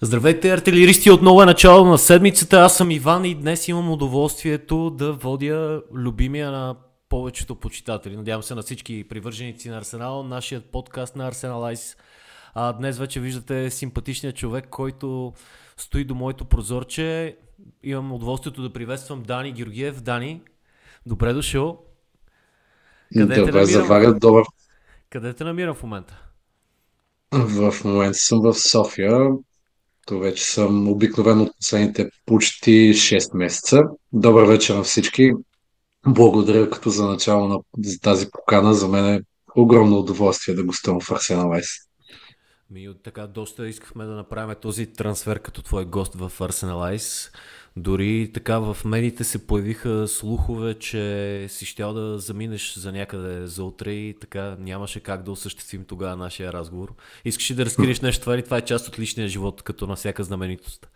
Здравейте, артилеристи! Отново е начало на седмицата. Аз съм Иван и днес имам удоволствието да водя любимия на повечето почитатели. Надявам се на всички привърженици на Арсенал, нашият подкаст на Арсеналайз. А днес вече виждате симпатичният човек, който стои до моето прозорче. Имам удоволствието да приветствам Дани Георгиев. Дани, добре дошъл. Къде Добре, заваря добър. Къде те намирам в момента? В момента съм в София. То вече съм обикновено от последните почти 6 месеца. Добър вечер на всички. Благодаря като за начало на за тази покана. За мен е огромно удоволствие да гостувам в Арсенал Айс. Ми, така доста искахме да направим този трансфер като твой гост в Арсенал Айс. Дори така в медиите се появиха слухове, че си щял да заминеш за някъде за утре и така нямаше как да осъществим тогава нашия разговор. Искаш ли да разкриеш нещо това или това е част от личния живот, като на всяка знаменитост?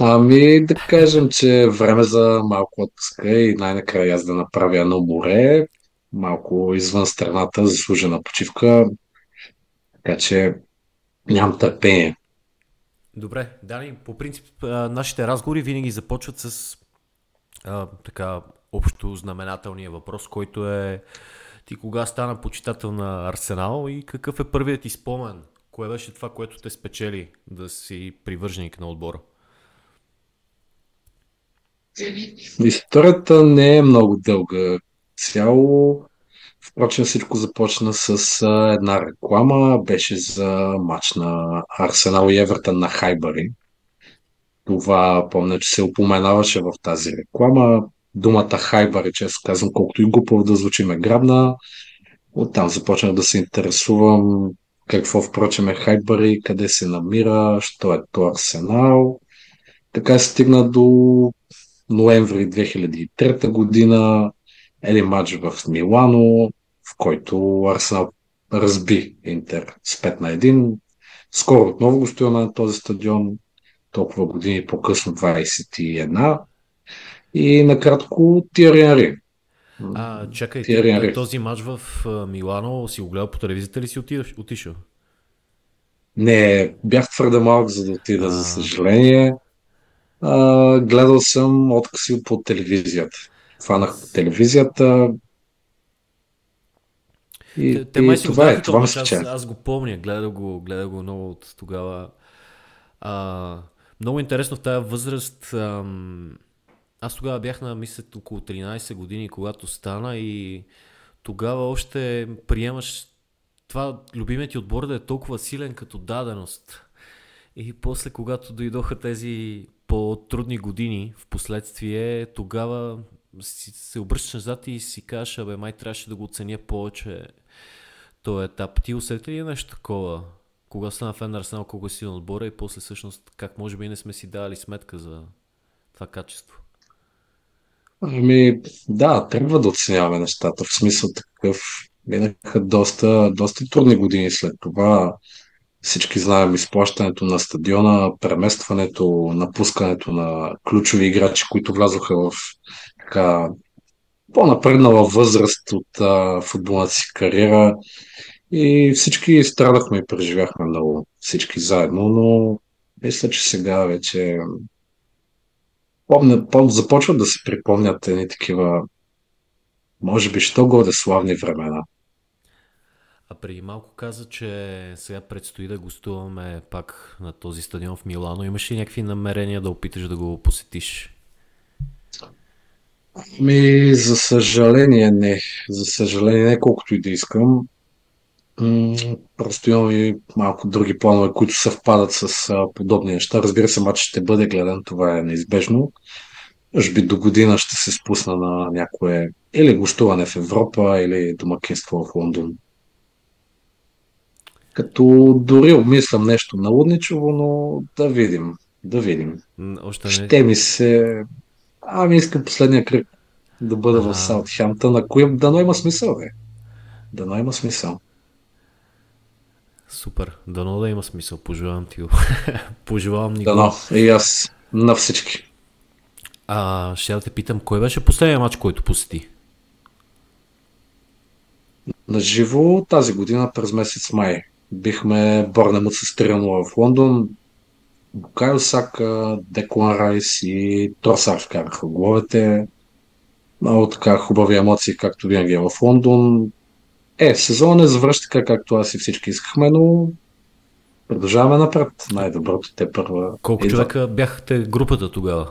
Ами да кажем, че е време за малко отпуска и най-накрая аз да направя на море, малко извън страната, заслужена почивка, така че нямам търпение. Добре, Дани, по принцип нашите разговори винаги започват с а, така общо знаменателния въпрос, който е ти кога стана почитател на Арсенал и какъв е първият ти спомен? Кое беше това, което те спечели да си привърженик на отбора? Историята не е много дълга. Цяло Впрочем, всичко започна с а, една реклама. Беше за матч на Арсенал и Евертън на Хайбари. Това помня, че се упоменаваше в тази реклама. Думата Хайбари, често казвам, колкото и глупо да звучи, ме грабна. Оттам започнах да се интересувам какво впрочем е Хайбари, къде се намира, що е то Арсенал. Така стигна до ноември 2003 година, един матч в Милано, в който Арсенал разби Интер с 5 на 1. Скоро отново го стоя на този стадион, толкова години по-късно 21. И накратко Тиари Анри. А, чакай, Тиари този матч в Милано си го гледал по телевизията ли си отишъл? Не, бях твърде малък за да отида, а... за съжаление. А, гледал съм откъси по телевизията. Фанах по телевизията, и, те, те май си това е, това аз, аз го помня, гледах го, гледах го много от тогава. А, много интересно в тази възраст. Ам, аз тогава бях на, мисля, около 13 години, когато стана и тогава още приемаш това любимият ти отбор да е толкова силен като даденост. И после, когато дойдоха тези по-трудни години в последствие, тогава си, се обръщаш назад и си кажеш, абе, май трябваше да го оценя повече този етап. Ти усети ли нещо такова? Кога стана фен на Арсенал, колко е силен отбора и после всъщност как може би не сме си дали сметка за това качество? Ами, да, трябва да оценяваме нещата. В смисъл такъв, минаха доста, доста трудни години след това. Всички знаем изплащането на стадиона, преместването, напускането на ключови играчи, които влязоха в така, по-напреднала възраст от а, футболната си кариера. И всички страдахме и преживяхме много, всички заедно, но мисля, че сега вече помня, пом, започват да се припомнят едни такива, може би, що годе славни времена. А преди малко каза, че сега предстои да гостуваме пак на този стадион в Милано. Имаш ли някакви намерения да опиташ да го посетиш? Ми, за съжаление не. За съжаление не, колкото и да искам. Просто имам и малко други планове, които съвпадат с а, подобни неща. Разбира се, матч ще бъде гледан, това е неизбежно. Може би до година ще се спусна на някое или гостуване в Европа, или домакинство в Лондон. Като дори обмислям нещо налудничево, но да видим. Да видим. Още не... Ще ми се... Ами искам последния кръг да бъда а... в Саутхемптън. Ако дано има смисъл, бе. Дано има смисъл. Супер. Дано да има смисъл. Пожелавам ти го. Пожелавам ни Дано. И аз на всички. А, ще да те питам, кой беше последният матч, който посети? На живо тази година през месец май. Бихме Борнемут с 3 в Лондон. Букайо Сака, Деклан Райс и Тросар вкараха головете. Много така хубави емоции, както винаги е в Лондон. Е, сезон не завръща така, както аз и всички искахме, но продължаваме напред. Най-доброто те първа. Колко идва. човека бяхте групата тогава?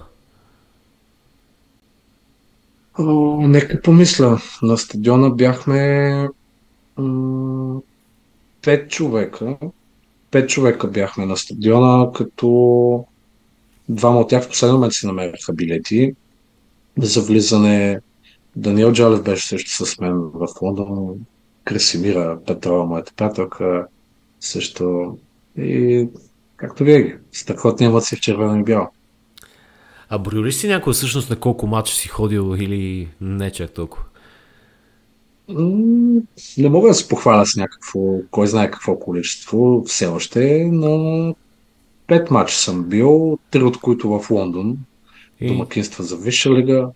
О, нека помисля. На стадиона бяхме м- пет човека. Пет човека бяхме на стадиона, като двама от тях в последния момент си намериха билети за влизане. Даниел Джалев беше също с мен в Лондон. Красимира Петрова, моята приятелка, също. И както винаги, страхотни емоции в червено и бяло. А брои ли си някой всъщност на колко матча си ходил или не чак толкова? Не мога да се похваля с някакво, кой знае какво количество, все още, но пет матча съм бил, три от които в Лондон, и... домакинства за Висша лига.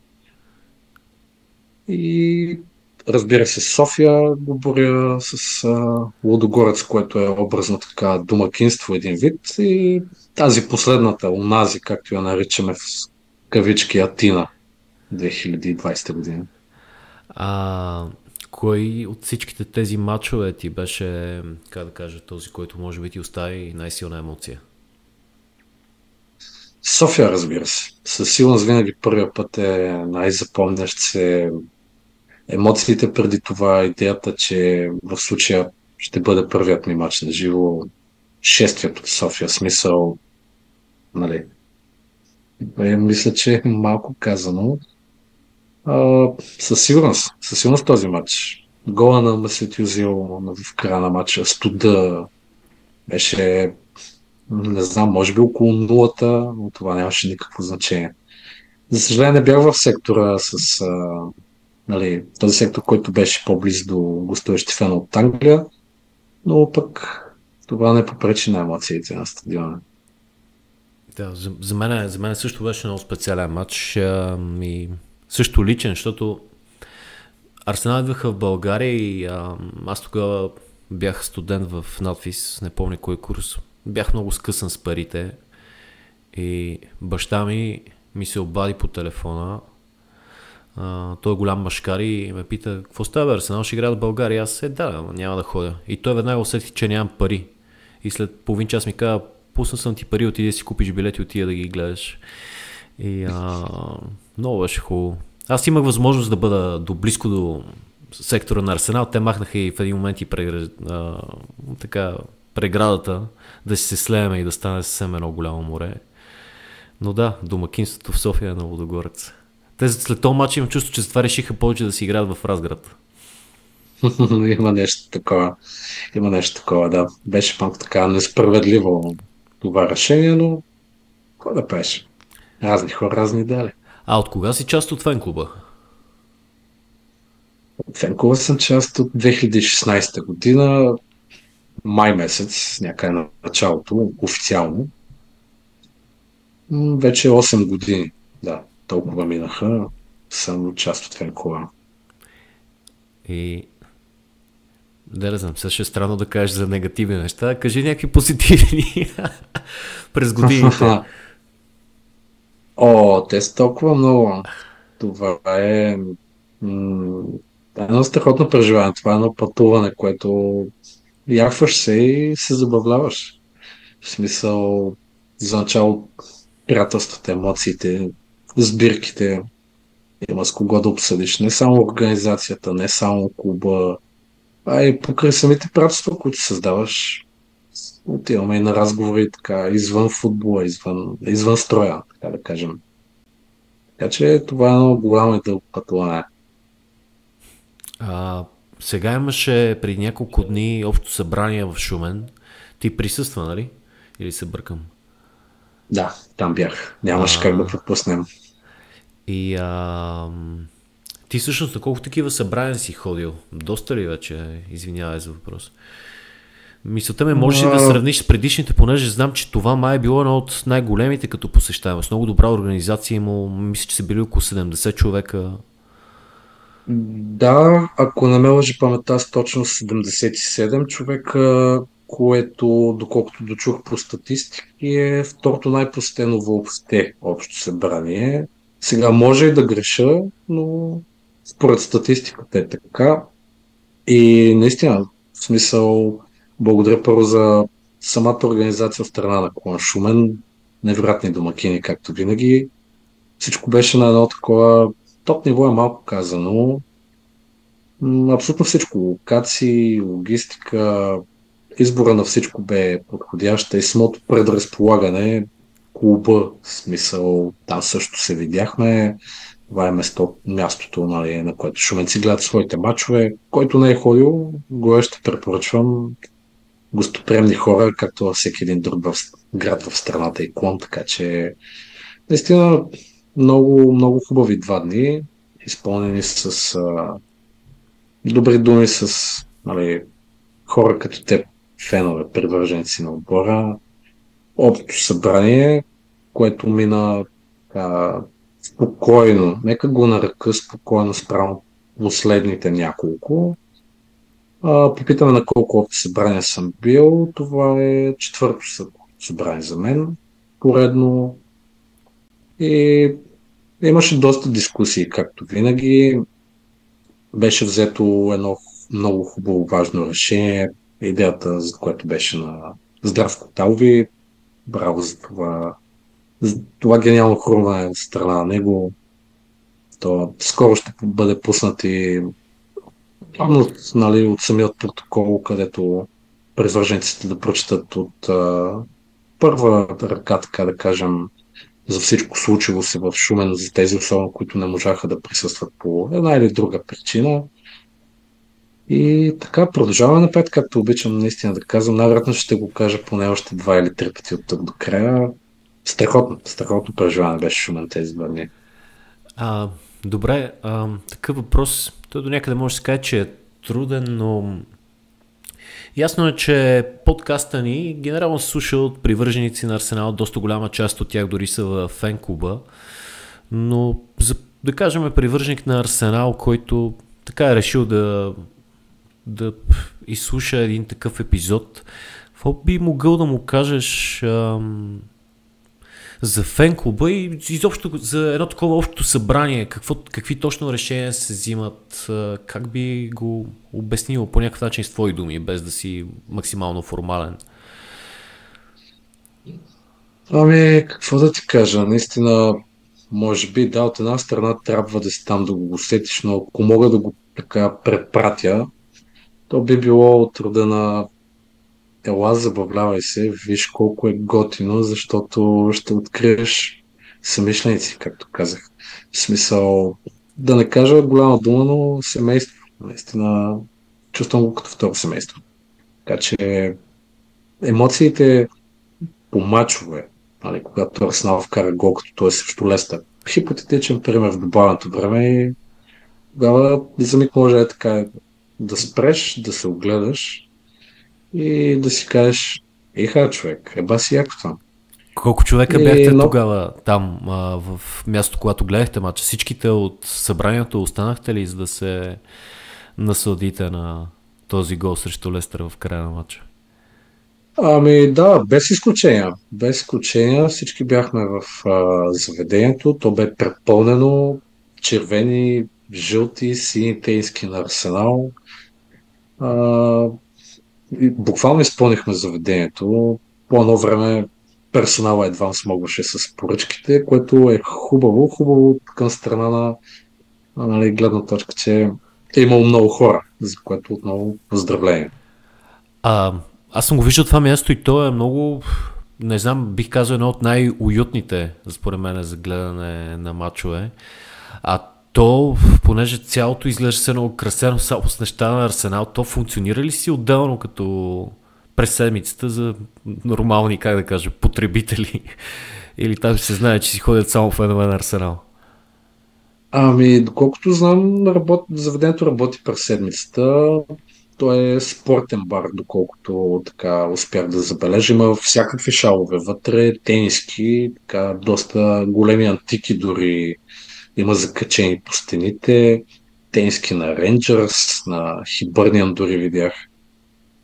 И разбира се, София го боря с а, Лудогорец, което е образно така домакинство един вид. И тази последната, унази, както я наричаме в кавички Атина 2020 година. А, кой от всичките тези матчове ти беше, как да кажа, този, който може би ти остави най-силна емоция? София, разбира се. Със сигурност винаги първия път е най-запомнящ се емоциите преди това, идеята, че в случая ще бъде първият ми матч на живо, шествието в София, смисъл, нали, е, мисля, че е малко казано. А, със сигурност, със сигурност този матч. Гола на Месет Юзил в края на матча, студа беше, не знам, може би около нулата, но това нямаше никакво значение. За съжаление не бях в сектора с а, нали, този сектор, който беше по-близо до гостуващи фена от Англия, но пък това не попречи на емоциите на стадиона. Да, за, за, мен, за мен също беше много специален матч и също личен, защото Арсенал идваха в България и а, аз тогава бях студент в надфис, не помня кой курс. Бях много скъсан с парите и баща ми ми се обади по телефона а, той е голям машкар и ме пита, какво става, Арсенал ще играят в България? Аз е, да, няма да ходя. И той веднага усети, че нямам пари. И след половин час ми каза, пусна съм ти пари, отиди да си купиш билети, отида да ги гледаш. И а, много беше хубаво. Аз имах възможност да бъда до близко до сектора на Арсенал. Те махнаха и в един момент и прегр... а, така, преградата да си се слееме и да стане съвсем едно голямо море. Но да, домакинството в София е на Водогорец. Те след този матч имам чувство, че затова решиха повече да си играят в Разград. Има нещо такова. Има нещо такова, да. Беше малко така несправедливо това решение, но какво да пеш? Разни хора, разни дали. А от кога си част от фен-клуба? От фен-клуба съм част от 2016 година, май месец, някъде на началото, официално. Вече 8 години, да толкова минаха, съм част от фенкова. И да, не знам, също е странно да кажеш за негативни неща. Кажи някакви позитивни през годините. О, те са толкова много. Това е м- едно страхотно преживяване. Това е едно пътуване, което яхваш се и се забавляваш. В смисъл, за начало приятелствата, емоциите, сбирките, има с кого да обсъдиш. Не само организацията, не само клуба, а и покрай самите приятелства, които създаваш. Отиваме и на разговори така, извън футбола, извън, извън строя, така да кажем. Така че това е много голямо и дълго пътуване. А, сега имаше преди няколко дни общо събрание в Шумен. Ти присъства, нали? Или се бъркам? Да, там бях. Нямаше а... как да пропуснем. И а, ти всъщност на колко такива събрания си ходил? Доста ли вече? Извинявай за въпрос. Мисълта ме, можеш ли да сравниш с предишните, понеже знам, че това май е било едно от най-големите като посещаемост. Много добра организация има, мисля, че са били около 70 човека. Да, ако не ме лъжи паметта с точно 77 човека, което, доколкото дочух по статистики, е второто най-посетено въобще общо събрание. Сега може и да греша, но според статистиката е така. И наистина, в смисъл, благодаря първо за самата организация в страна на Клон Шумен, невероятни домакини, както винаги. Всичко беше на едно такова топ ниво е малко казано. Абсолютно всичко. Локации, логистика, избора на всичко бе подходяща и самото предразполагане, клуба, смисъл, там също се видяхме. Това е место, мястото, нали, на което шуменци гледат своите мачове. Който не е ходил, го ще препоръчвам. Гостоприемни хора, както всеки един друг град в страната и клон, така че наистина много, много хубави два дни, изпълнени с а, добри думи, с нали, хора като те, фенове, привърженици на отбора. Общо събрание, което мина а, спокойно, нека го нарека спокойно спрямо последните няколко. Попитаме на колко общо събрание съм бил. Това е четвърто събрание за мен. Поредно. И имаше доста дискусии, както винаги. Беше взето едно много хубаво, важно решение. Идеята, за което беше на Здравко Талви. Браво за това. За това гениално хрумване от страна на него. То скоро ще бъде пуснат и нали, от самият протокол, където привържениците да прочитат от а, първа ръка, така да кажем, за всичко случило се в Шумен, за тези особено, които не можаха да присъстват по една или друга причина. И така, продължаваме напред, както обичам наистина да казвам. Най-вероятно ще го кажа поне още два или три пъти от тук до края. Страхотно, страхотно преживяване беше Шумен тези два дни. А, добре, а, такъв въпрос. Той до някъде може да се каже, че е труден, но Ясно е, че подкаста ни генерално се слуша от привърженици на Арсенал, доста голяма част от тях дори са в фен клуба, но за, да кажем привърженик на Арсенал, който така е решил да, да изслуша един такъв епизод, какво би могъл да му кажеш ам, за фен клуба и изобщо за едно такова общо събрание, какво, какви точно решения се взимат, как би го обяснил по някакъв начин с твои думи, без да си максимално формален? Ами, какво да ти кажа, наистина, може би, да, от една страна трябва да си там да го усетиш, но ако мога да го така препратя, то би било от рода на ела, забавлявай се, виж колко е готино, защото ще откриеш самишленици, както казах. В смисъл, да не кажа голяма дума, но семейство. Наистина, чувствам го като второ семейство. Така че емоциите по мачове, нали, когато Арсенал вкара гол, като той е срещу Леста, хипотетичен пример в добавеното време и тогава за миг може е така да спреш, да се огледаш и да си кажеш, еха човек, еба си яко там. Колко човека и, бяхте но... тогава там, а, в място, когато гледахте матча? Всичките от събранието останахте ли, за да се насладите на този гол срещу Лестър в края на матча? Ами да, без изключения. Без изключения всички бяхме в а, заведението. То бе препълнено червени, жълти, сини тейски на Арсенал. А, буквално изпълнихме заведението. По едно време персонала едва смогваше с поръчките, което е хубаво, хубаво към страна на нали, гледна точка, че е имало много хора, за което отново поздравление. А, аз съм го виждал това място и то е много, не знам, бих казал едно от най-уютните, според мен, за гледане на матчове. А то, понеже цялото изглежда се много красено само с неща на Арсенал, то функционира ли си отделно като през седмицата за нормални, как да кажа, потребители? Или там се знае, че си ходят само в на Арсенал? Ами, доколкото знам, работ... заведението работи през седмицата. Той е спортен бар, доколкото така успях да забележа. Има всякакви шалове вътре, тениски, така доста големи антики дори има закачени по стените, тенски на Рейнджърс, на Хибърниан дори видях.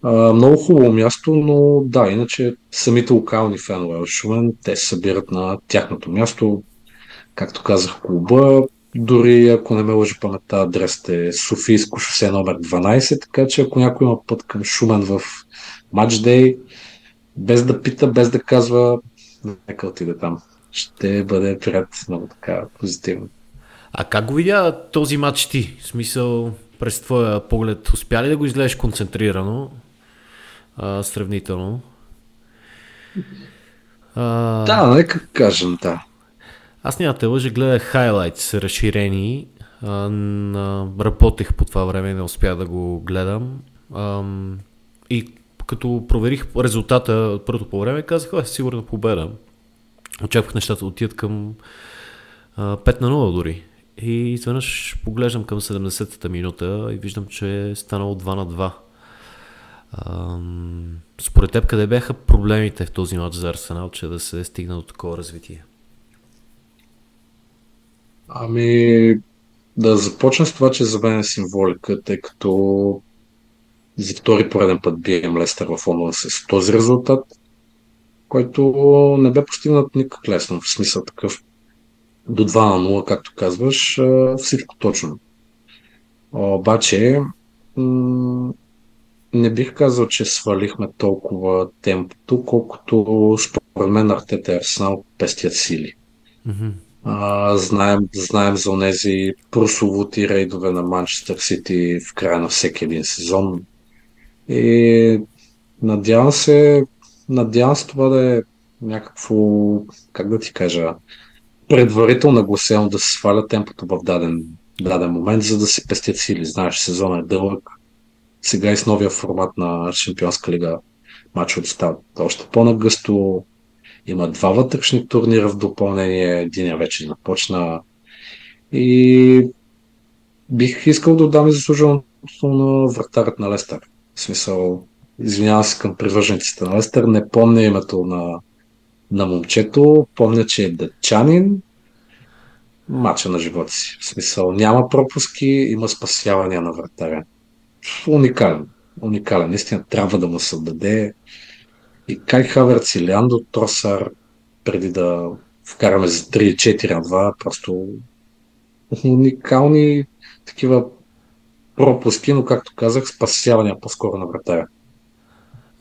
А, много хубаво място, но да, иначе самите локални фенове в Шумен, те се събират на тяхното място. Както казах, клуба, дори ако не ме лъжи паметта, адресът е Софийско шосе номер 12, така че ако някой има път към Шумен в матчдей, без да пита, без да казва, нека отиде там. Ще бъде прият много така позитивно. А как го видя този матч ти? В смисъл, през твоя поглед, успя ли да го изгледаш концентрирано, а, сравнително? А... Да, нека кажем, да. Аз няма те лъжа, гледах хайлайтс разширени. А, на, работех по това време, не успя да го гледам. А, и като проверих резултата първото по време, казах, е, сигурно победа. Очаквах нещата да отидат към а, 5 на 0 дори. И изведнъж поглеждам към 70-та минута и виждам, че е станало 2 на 2. А, според теб къде бяха проблемите в този матч за Арсенал, че да се стигна до такова развитие? Ами, да започна с това, че за мен е символика, тъй като за втори пореден път бием Лестър в онлайн с този резултат, който не бе постигнат никак лесно, в смисъл такъв до 2 на 0, както казваш, всичко точно. Обаче, не бих казал, че свалихме толкова темпото, колкото според мен Артета и Арсенал пестят сили. Mm-hmm. А, знаем, знаем за тези прословути рейдове на Манчестър Сити в края на всеки един сезон. И надявам се, надявам се това да е някакво, как да ти кажа, предварително нагласено да се сваля темпото в даден, даден момент, за да се пестят сили. Знаеш, сезонът е дълъг. Сега и с новия формат на Шампионска лига мачовете стават още по-нагъсто. Има два вътрешни турнира в допълнение. Един вече започна. И бих искал да отдам и заслуженото на вратарът на Лестър. В смисъл, извинявам се към привържениците на Лестър, не помня името на, на момчето, помня, че е дъчанин, мача на живота си. В смисъл, няма пропуски, има спасявания на вратаря. Уникален. Уникален. Наистина трябва да му се отдаде. И Кай Хаверц и Тросар, преди да вкараме за 3-4 на 2, просто уникални такива пропуски, но както казах, спасявания по-скоро на вратаря.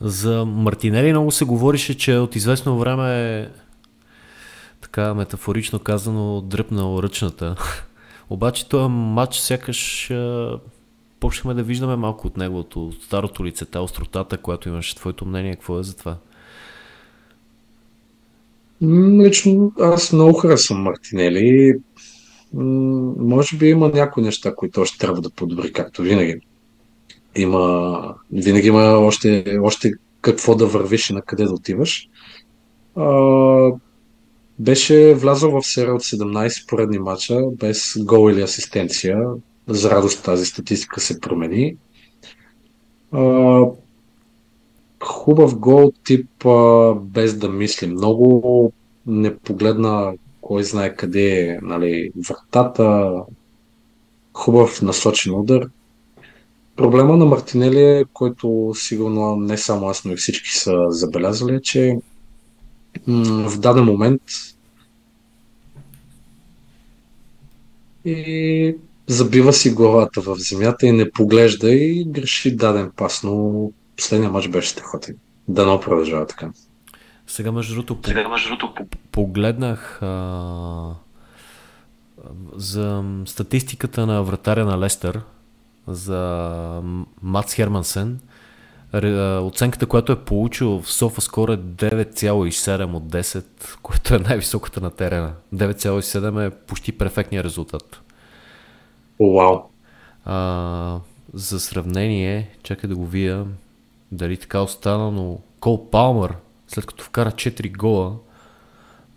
За Мартинели много се говорише, че от известно време така метафорично казано дръпнал ръчната. Обаче този матч сякаш почнахме да виждаме малко от неговото старото лице, та остротата, която имаше. Твоето мнение, какво е за това? Лично аз много харесвам Мартинели. Може би има някои неща, които още трябва да подобри, както винаги. Има, винаги има още, още какво да вървиш и на къде да отиваш. А, беше влязъл в серия от 17 поредни мача без гол или асистенция. За радост тази статистика се промени. А, хубав гол тип а, без да мисли много. Не погледна кой знае къде е нали, вратата. Хубав насочен удар. Проблема на Мартинели е, който сигурно не само аз, но и всички са забелязали, е, че в даден момент и забива си главата в земята и не поглежда и греши даден пас, но последния мач беше страхотен. Дано продължава така. Сега между другото, по... Сега, между другото по... погледнах а... за статистиката на вратаря на Лестър за Мац Хермансен. Оценката, която е получил в Софа скоро е 9,7 от 10, което е най-високата на терена. 9,7 е почти перфектния резултат. Вау! А, за сравнение, чакай да го вия дали така остана, но Кол Палмър, след като вкара 4 гола,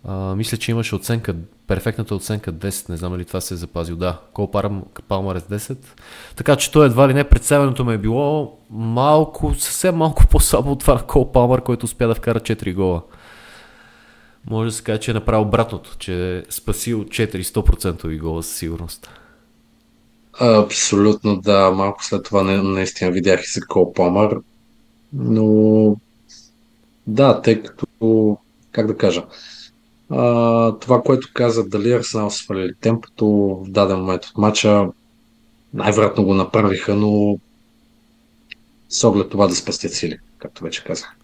а, мисля, че имаше оценка, перфектната оценка 10, не знам ли това се е запазил. Да, Кол Палмър е с 10. Така че той едва ли не представянето ме е било малко, съвсем малко по-слабо от това на Кол Палмър, който успя да вкара 4 гола. Може да се каже, че е направил обратното, че е спасил 400% гола със сигурност. Абсолютно да. Малко след това наистина видях и за Кол Палмър. Но да, тъй като, как да кажа, а, това, което каза дали Арсенал свалили темпото в даден момент от матча, най-вероятно го направиха, но с оглед това да спастят сили, както вече казах.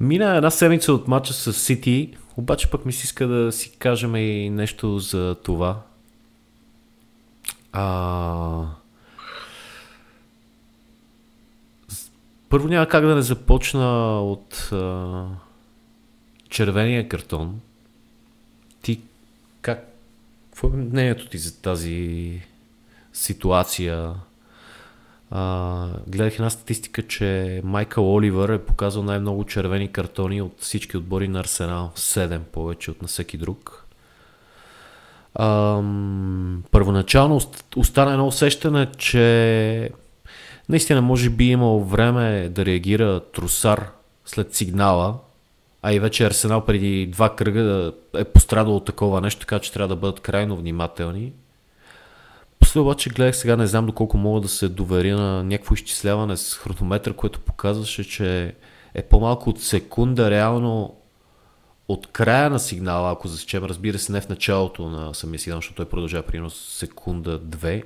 Мина една седмица от матча с Сити, обаче пък ми се иска да си кажем и нещо за това. А... Първо няма как да не започна от а... червения картон. Ти как... Какво е мнението ти за тази ситуация? А, гледах една статистика, че Майкъл Оливър е показал най-много червени картони от всички отбори на Арсенал. 7 повече от на всеки друг. А, първоначално остана едно усещане, че наистина може би имал време да реагира Трусар след сигнала, а и вече Арсенал преди два кръга е пострадал от такова нещо, така че трябва да бъдат крайно внимателни. После обаче гледах сега, не знам доколко мога да се доверя на някакво изчисляване с хронометър, което показваше, че е по-малко от секунда реално от края на сигнала, ако засечем, разбира се, не в началото на самия сигнал, защото той продължава примерно секунда-две,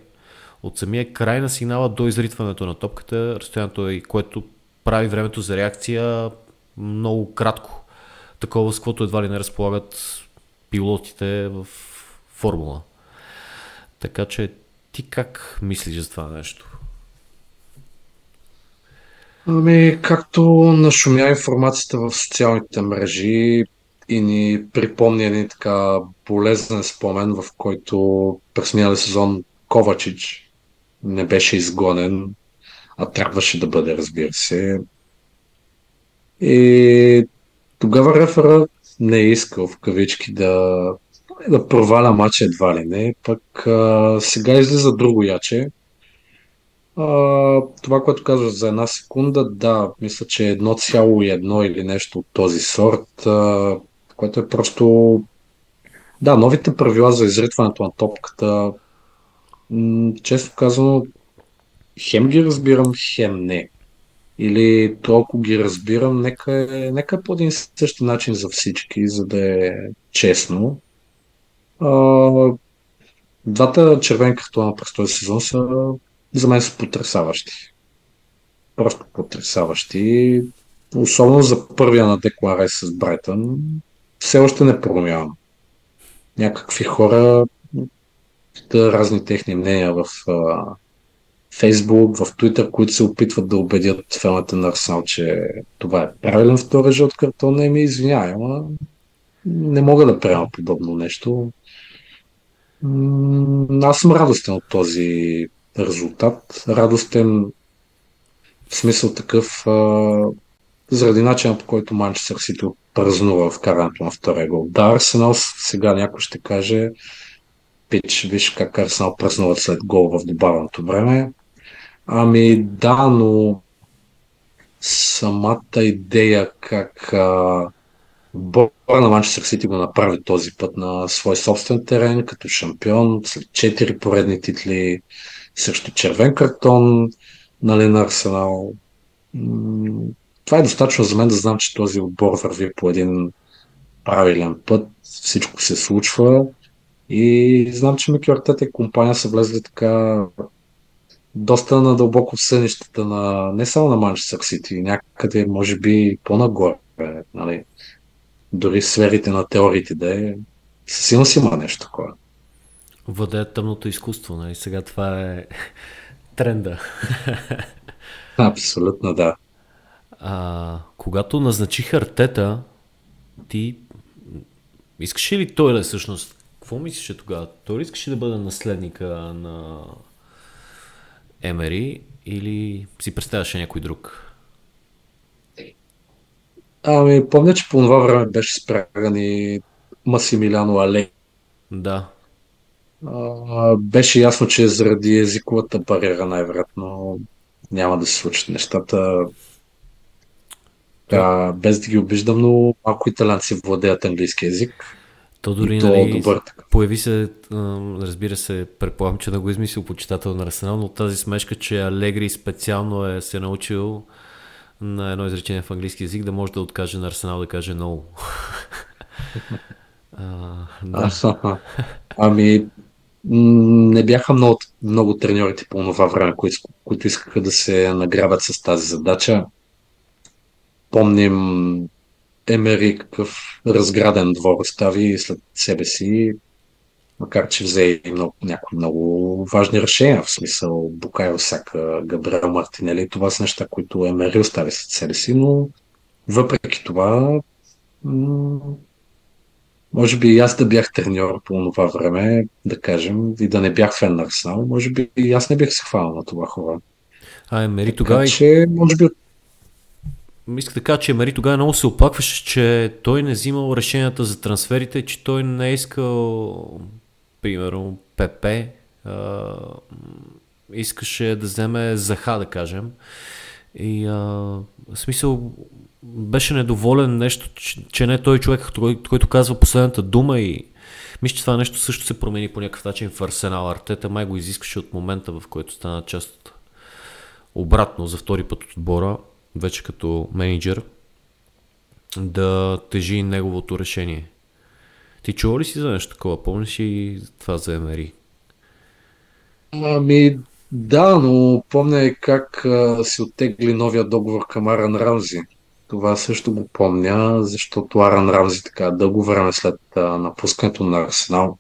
от самия край на сигнала до изритването на топката, разстоянието е, което прави времето за реакция много кратко. Такова, с което едва ли не разполагат пилотите в формула. Така че ти как мислиш за това нещо? Ами, както нашумя информацията в социалните мрежи и ни припомни един така болезнен спомен, в който през миналия сезон Ковачич не беше изгонен, а трябваше да бъде, разбира се. И тогава рефера не е искал в кавички да да проваля матча едва ли не. Пък а, сега излиза друго яче. А, това, което казваш за една секунда, да, мисля, че е 1,1 или нещо от този сорт, а, което е просто... Да, новите правила за изритването на топката, м- често казано, хем ги разбирам, хем не. Или толкова ги разбирам, нека нека по един същи начин за всички, за да е честно. А, двата червени картона през този сезон са за мен са потрясаващи. Просто потрясаващи. Особено за първия на Декларай с Брайтън. Все още не промявам. Някакви хора да разни техни мнения в Фейсбук, в Twitter, които се опитват да убедят феновете на Арсенал, че това е правилен втори жълт картон, ми извинявай, ама не мога да приема подобно нещо. Аз съм радостен от този резултат. Радостен в смисъл такъв а, заради начина по който Манчестър Сити празнува в карането на втория гол. Да, Арсенал сега някой ще каже пич, виж как Арсенал празнуват след гол в добавеното време. Ами да, но самата идея как а, Бора на Манчестър Сити го направи този път на свой собствен терен, като шампион, след 4 поредни титли срещу червен картон нали, на Арсенал. Това е достатъчно за мен да знам, че този отбор върви по един правилен път, всичко се случва и знам, че Мики Артета и компания са влезли така доста надълбоко в сънищата на не само на Манчестър Сити, някъде може би по-нагоре. Нали дори сферите на теориите да е, със сигурност има нещо такова. Владеят тъмното изкуство, нали? Сега това е тренда. Абсолютно, да. А, когато назначих Артета, ти искаш ли той да е всъщност? Какво мислиш тогава? Той искаше да бъде наследника на Емери или си представяше някой друг? Ами, помня, че по това време беше спряган и Масимиляно Але. Да. А, беше ясно, че заради езиковата бариера най-вероятно няма да се случат нещата. А, без да ги обиждам, но малко италянци владеят английски язик. То дори то нали, добър, появи се, разбира се, предполагам, че да го измислил почитател на Арсенал, но тази смешка, че Алегри специално е се научил на едно изречение в английски язик, да може да откаже на Арсенал да каже no. а, да. ами, не бяха много, много треньорите по това време, които, които искаха да се награбят с тази задача. Помним Емери какъв разграден двор остави след себе си, макар че взе и много, някои много важни решения, в смисъл Букайо Сака, Габриел Мартинели. Това са неща, които Емери остави след себе си, но въпреки това може би и аз да бях треньор по това време, да кажем, и да не бях фен на Арсенал, може би и аз не бих се хванал на това хора. А, Емери тогава... Че, може би... Да кажа, че Емери тогава много се оплакваше, че той не взимал решенията за трансферите, че той не е искал, примерно, ПП, а, искаше да вземе Заха, да кажем. И а, в смисъл, беше недоволен нещо, че, че не е той човек, който, казва последната дума и мисля, че това нещо също се промени по някакъв начин в Арсенал. Артета май го изискаше от момента, в който стана част обратно за втори път от отбора, вече като менеджер, да тежи неговото решение. Ти чува ли си за нещо такова? Помниш и това за Емери? Ами, да, но помня как а, си оттегли новия договор към Аран Рамзи. Това също го помня, защото Аран Рамзи така дълго време след а, напускането на Арсенал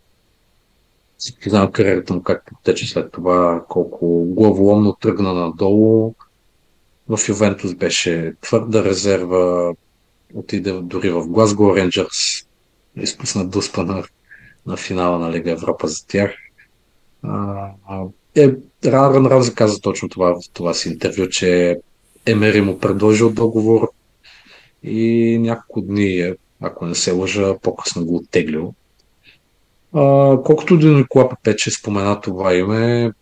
всички знам кариерата му как тече след това, колко главоломно тръгна надолу. В Ювентус беше твърда резерва, отиде дори в Глазго Рейнджърс, изпусна дуспа на, на финала на Лига Европа за тях. А, е, Ран Рамзи каза точно това в това си интервю, че Емери му предложил договор и няколко дни, ако не се лъжа, по-късно го оттеглил. А, колкото до Никола Пепече спомена това име,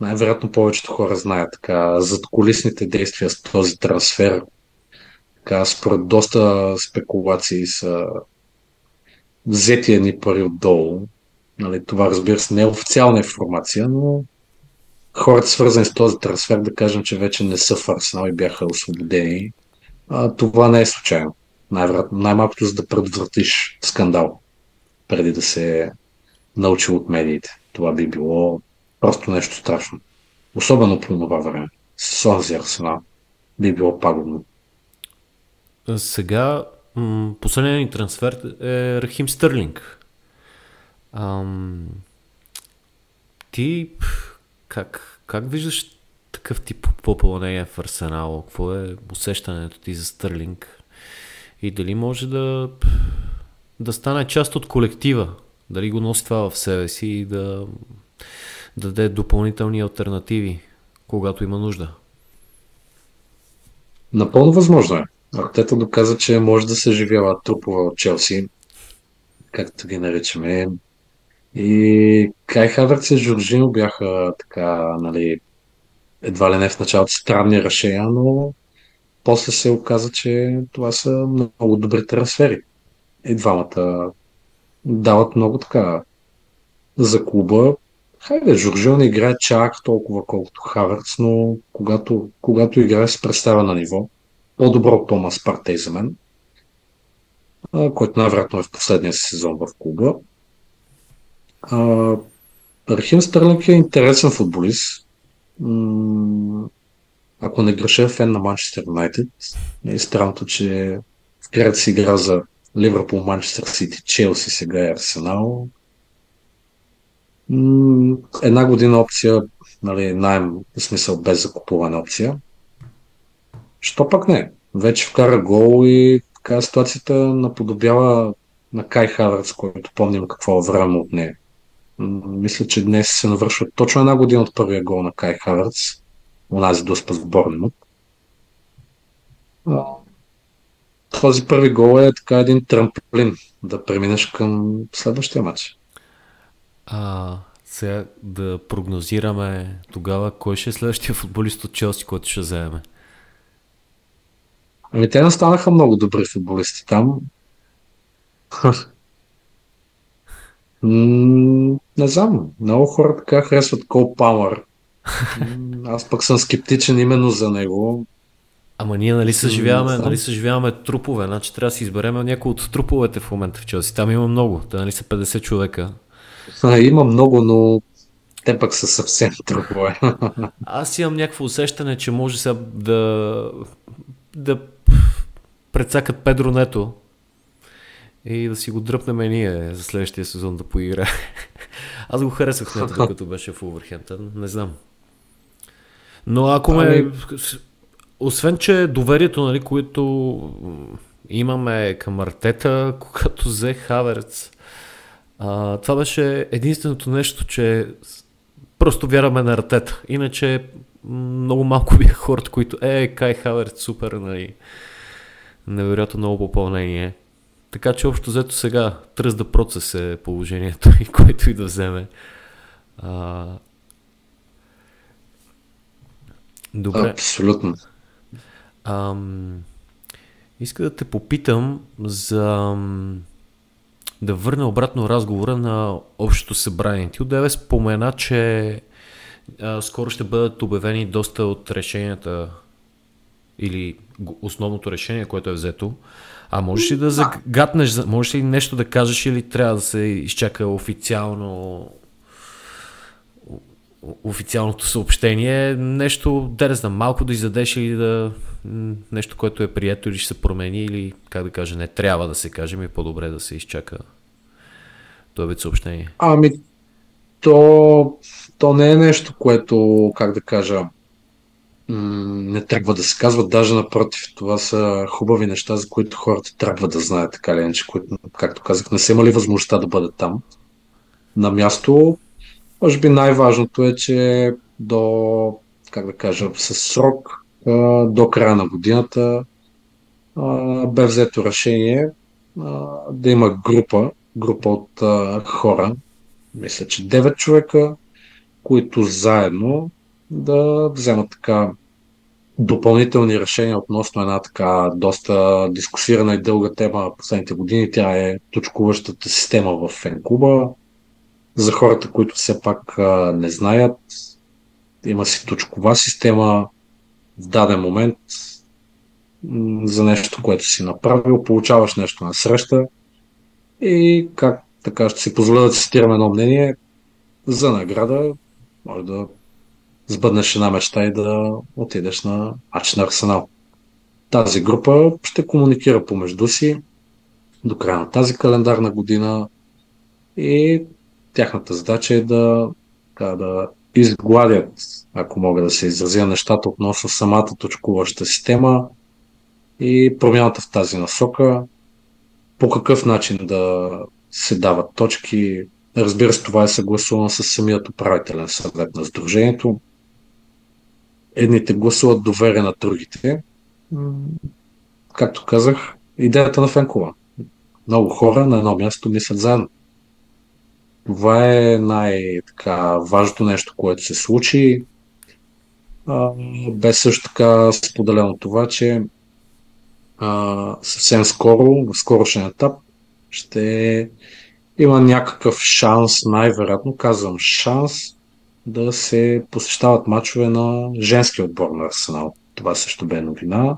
най-вероятно повечето хора знаят така, зад колисните действия с този трансфер. Така, според доста спекулации са взети едни пари отдолу. Нали, това разбира се не е официална информация, но хората свързани с този трансфер да кажем, че вече не са в Арсенал и бяха освободени а, това не е случайно. Най-вероятно, най-малкото за да предотвратиш скандал, преди да се научи от медиите. Това би било просто нещо страшно. Особено по това време. С онзи арсенал би било пагубно. Сега последният ни трансфер е Рахим Стърлинг. Ам, ти как, как виждаш такъв тип попълнение в Арсенал? Какво е усещането ти за Стърлинг? И дали може да, да стане част от колектива? Дали го носи това в себе си и да даде допълнителни альтернативи, когато има нужда? Напълно възможно е. Артета доказа, че може да се живява трупове от Челси, както ги наричаме. И Кай Хаверц и Жоржино бяха така, нали, едва ли не в началото странни решения, но после се оказа, че това са много добри трансфери. И двамата дават много така за клуба. Хайде, Жоржио не играе чак толкова колкото Хаверц, но когато, когато играе се представя на ниво. По-добро от Томас Партей за мен, който най-вероятно е в последния си сезон в клуба. Рахим Стърлинг е интересен футболист ако не греша, фен на Манчестър Юнайтед. Е странното, че в края си игра за Ливърпул, Манчестър Сити, Челси, сега е Арсенал. Една година опция, нали, найем, в смисъл без закупуване опция. Що пък не? Вече вкара гол и така ситуацията наподобява на Кай Хаверц, който помним какво време от нея. Мисля, че днес се навършва точно една година от първия гол на Кай Хаверц. Онази доспа с Борнемут. Този първи гол е така един трамплин да преминеш към следващия матч. А, сега да прогнозираме тогава кой ще е следващия футболист от Челси, който ще вземе. Ами те настанаха много добри футболисти там. не знам. Много хора така харесват Кол Пауър. Аз пък съм скептичен именно за него. Ама ние нали съживяваме, нали съживяваме трупове, значи трябва да си изберем някои от труповете в момента в Челси. Там има много, те нали са 50 човека. А, има много, но те пък са съвсем трупове. Аз имам някакво усещане, че може сега да, да предсакат Педро Нето и да си го дръпнем ние за следващия сезон да поигра. Аз го харесах Нето, докато беше в Увърхемптън. Не знам. Но ако ме... Ами- освен, че доверието, нали, което имаме към Артета, когато взе Хаверц, а, това беше единственото нещо, че просто вярваме на Артета. Иначе много малко бяха хората, които е, Кай Хаверц, супер, нали, невероятно много попълнение. Така че общо взето сега тръз да процес е положението и който и да вземе. А... Добре. Абсолютно. Ам, иска да те попитам за да върна обратно разговора на общото събрание. Ти отдеве спомена, че а, скоро ще бъдат обявени доста от решенията или основното решение, което е взето. А можеш ли да загатнеш, можеш ли нещо да кажеш или трябва да се изчака официално официалното съобщение, нещо, да не знам, малко да издадеш или да нещо, което е прието или ще се промени или, как да кажа, не трябва да се каже, ми е по-добре да се изчака това вид съобщение. Ами, то, то не е нещо, което, как да кажа, не трябва да се казва, даже напротив, това са хубави неща, за които хората трябва да знаят, така или иначе, които, както казах, не са имали възможността да бъдат там на място. Може би най-важното е, че до, как да кажа, с срок до края на годината бе взето решение да има група, група от хора, мисля, че 9 човека, които заедно да вземат така допълнителни решения относно една така доста дискусирана и дълга тема последните години. Тя е точкуващата система в фенкуба. За хората, които все пак не знаят, има си точкова система, в даден момент за нещо, което си направил, получаваш нещо на среща и как така ще си позволя да цитирам едно мнение за награда, може да сбъднеш една мечта и да отидеш на матч на Арсенал. Тази група ще комуникира помежду си до края на тази календарна година и тяхната задача е да, да, да изгладят, ако мога да се изразя нещата относно самата точкуваща система и промяната в тази насока, по какъв начин да се дават точки. Разбира се, това е съгласувано с самият управителен съвет на Сдружението. Едните гласуват доверие на другите. Както казах, идеята на Фенкова. Много хора на едно място мислят заедно. Това е най-важното нещо, което се случи. Бе също така споделено това, че съвсем скоро, в скорошен етап, ще има някакъв шанс, най-вероятно казвам шанс, да се посещават матчове на женски отбор на Арсенал. Това също бе новина.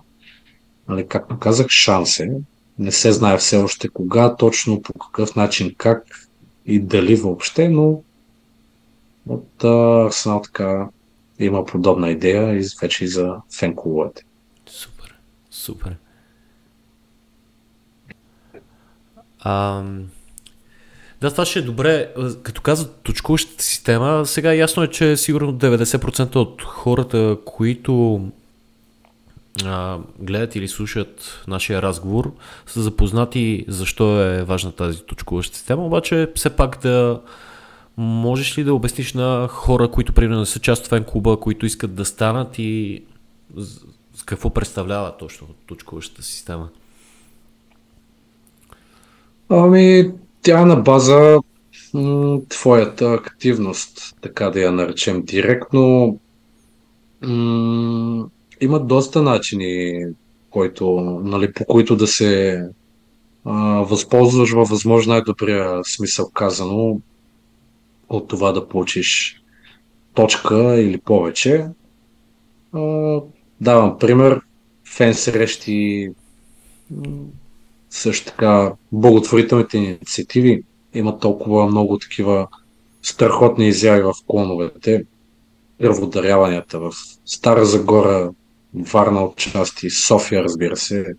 Нали, както казах, шанс е. Не се знае все още кога, точно по какъв начин, как и дали въобще, но от Арсенал така има подобна идея и вече и за фенкуловете. Супер, супер. А, да, това ще е добре. Като казват точкуващата система, сега ясно е, че сигурно 90% от хората, които гледат или слушат нашия разговор, са запознати защо е важна тази точкуваща система, обаче все пак да можеш ли да обясниш на хора, които примерно са част от фен клуба, които искат да станат и какво представлява точно точкуващата система? Ами, тя е на база твоята активност, така да я наречем директно. Има доста начини, който, нали, по които да се а, възползваш във възможно най-добрия смисъл казано от това да получиш точка или повече. А, давам пример. фен срещи, също така благотворителните инициативи. Има толкова много такива страхотни изяви в клоновете. Кръводаряванията в Стара Загора, Варна отчасти, София, разбира се.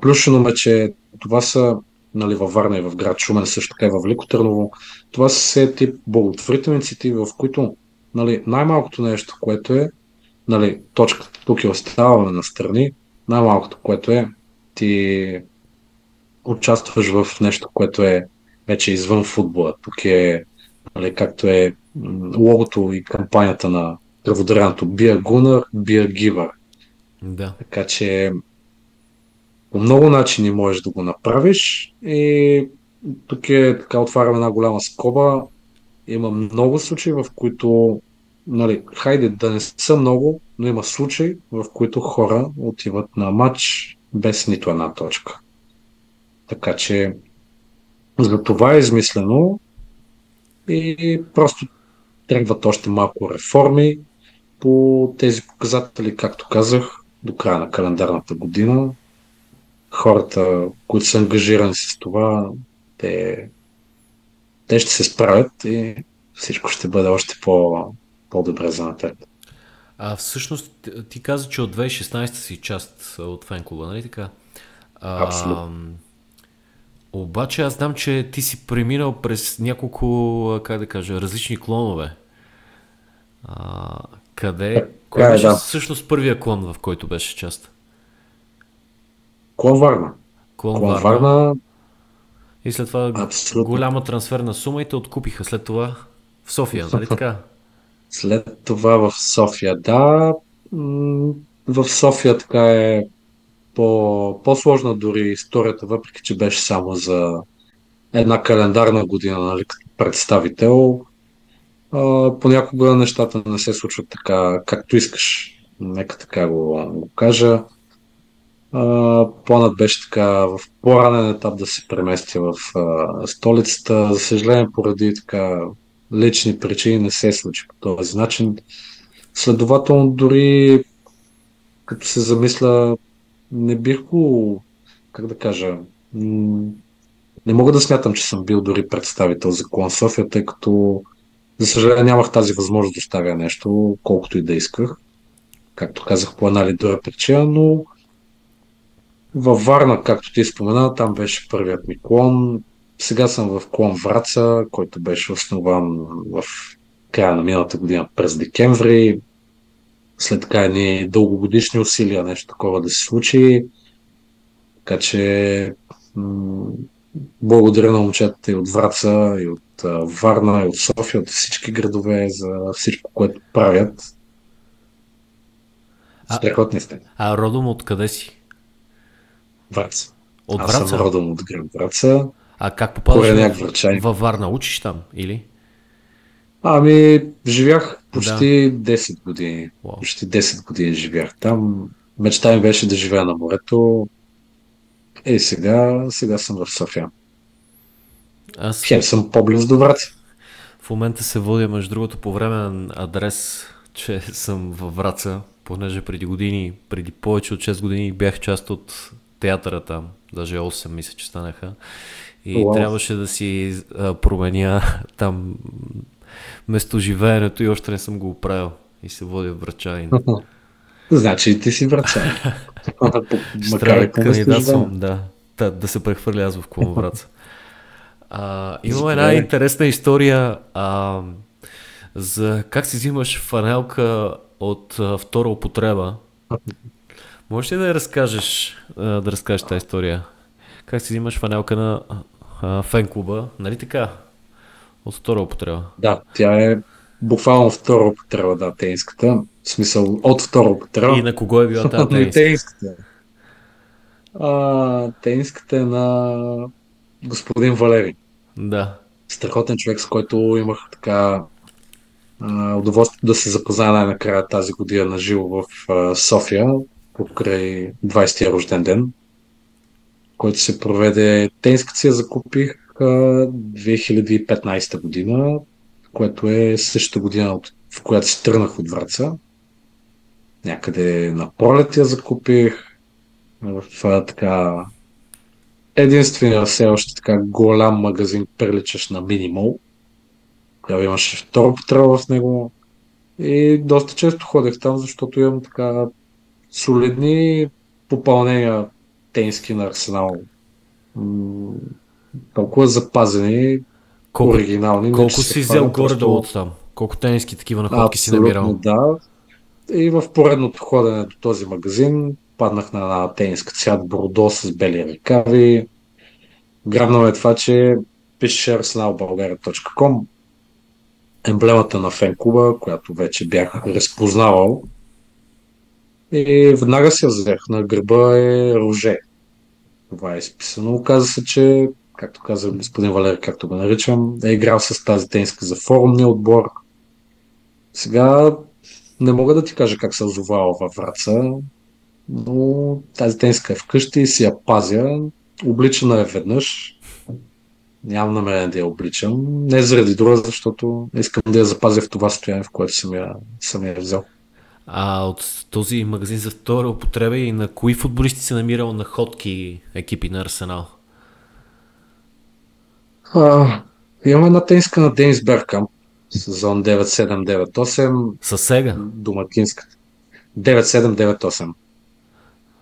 Плюшено ме, че това са нали, във Варна и в град Шумен, също така и в Велико Търново. Това са все тип благотворителни инициативи, в които нали, най-малкото нещо, което е, нали, точката тук е оставане на страни, най-малкото, което е, ти участваш в нещо, което е вече извън футбола. Тук е, нали, както е логото и кампанията на кръводарянето Be a Gunner, Be a Giver. Да. Така че по много начини можеш да го направиш и тук е така отварям една голяма скоба. Има много случаи, в които нали, хайде да не са много, но има случаи, в които хора отиват на матч без нито една точка. Така че за това е измислено и просто трябват още малко реформи по тези показатели, както казах, до края на календарната година. Хората, които са ангажирани с това, те, те ще се справят и всичко ще бъде още по, по-добре за напред. А всъщност ти каза, че от 2016 си част от фенклуба, нали така? Абсолютно. Обаче аз знам, че ти си преминал през няколко, как да кажа, различни клонове. А, къде? Кой е, беше да. всъщност първия клон, в който беше част? Клон Варна. Клон, клон Варна. Варна. И след това Абсолютно. голяма трансферна сума и те откупиха след това в София, нали така? След това в София, да. В София така е по, по-сложна дори историята, въпреки че беше само за една календарна година, нали, като представител. А, понякога нещата не се случват така, както искаш. Нека така го, го кажа. А, планът беше така в по-ранен етап да се преместя в а, столицата. За съжаление, поради така лични причини не се случи по този начин. Следователно, дори като се замисля, не бих го, как да кажа, не мога да смятам, че съм бил дори представител за Клон София, тъй като за съжаление нямах тази възможност да оставя нещо, колкото и да исках. Както казах, по една или друга причина, но във Варна, както ти спомена, там беше първият ми клон. Сега съм в клон Враца, който беше основан в края на миналата година през декември. След така едни дългогодишни усилия нещо такова да се случи. Така че благодаря на момчетата и от Враца, и от а, Варна, и от София, от всички градове за всичко, което правят. Страхотни сте. А родом от къде си? Враца. От Аз съм родом от град Враца. А как попадаш в, във Варна? Учиш там или? Ами, живях почти да. 10 години. Wow. Почти 10 години живях там. Мечта ми беше да живея на морето. И сега, сега съм в София. Аз... Хем съм по-близо до Враца. В момента се водя, между другото, по време адрес, че съм във Враца, понеже преди години, преди повече от 6 години бях част от театъра там, даже 8 мисля, че станаха. И wow. трябваше да си а, променя там местоживеенето и още не съм го оправил. И се водя Врачанин. Значи ти си врачанин. Макар и кандидатствам, да, да, да се прехвърля аз в Клон Враца. А, имам една интересна история а, за как си взимаш фанелка от а, втора употреба. Можеш ли да я разкажеш, да разкажеш тази история? Как си взимаш фанелка на фен клуба, нали така? От втора употреба. Да, тя е буквално втора употреба, да, тениската. В смисъл, от втора употреба. И на кого е била тази тениска? тениската. А, тениската е на господин Валери. Да. Страхотен човек, с който имах така удоволствие да се запозная най-накрая тази година на живо в а, София, покрай 20-я рожден ден, който се проведе. Тенската си я закупих 2015 година, което е същата година, в която се тръгнах от Враца. Някъде на пролет я закупих. В така единствения все още така голям магазин, приличащ на минимал. Тогава имаше втора потреба в него. И доста често ходех там, защото имам така солидни попълнения тенски на Арсенал. толкова запазени, колко, оригинални. Колко си взел горе-долу там? Колко тениски такива находки си намирал? да. И в поредното ходене до този магазин паднах на една тениска цвят бордо с бели ръкави. Грабнал е това, че пише arsenalbulgaria.com емблемата на фен клуба, която вече бях разпознавал. И веднага се взех. На гърба е роже. Това е изписано. Оказа се, че, както каза господин Валер, както го наричам, е играл с тази тениска за форумния отбор. Сега не мога да ти кажа как се озовава във Враца, но тази тениска е вкъщи и си я пазя. Обличана е веднъж. Нямам намерение да я обличам. Не заради друга, защото искам да я запазя в това състояние, в което съм я, съм я взел. А от този магазин за втора употреба и на кои футболисти се намирал на ходки екипи на Арсенал? А, имаме една тениска на Денис Беркамп, сезон 9798. Със сега? Домакинска. 9798.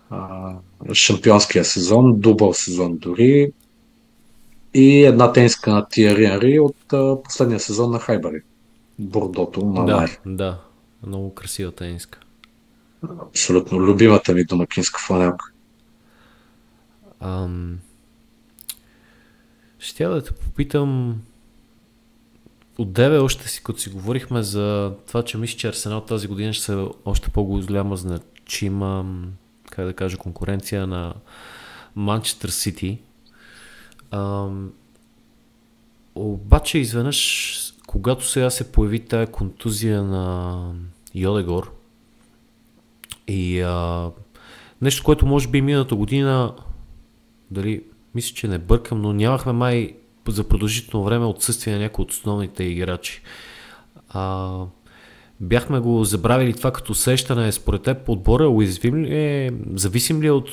А, шампионския сезон, дубъл сезон дори. И една тениска на Тиари от а, последния сезон на Хайбари. Бордото на Да, Най. да. Много красива тениска. Абсолютно. Любимата ми домакинска фланелка. Ам... Ще да те попитам от деве още си, като си говорихме за това, че мисля, че Арсенал тази година ще се още по-голяма значима, как да кажа, конкуренция на Манчестър Сити. Обаче изведнъж, когато сега се появи тая контузия на Йодегор и а, нещо, което може би миналата година, дали, мисля, че не бъркам, но нямахме май за продължително време отсъствие на някои от основните играчи. А, бяхме го забравили това като усещане. Според теб отбора уязвим ли е, зависим ли е от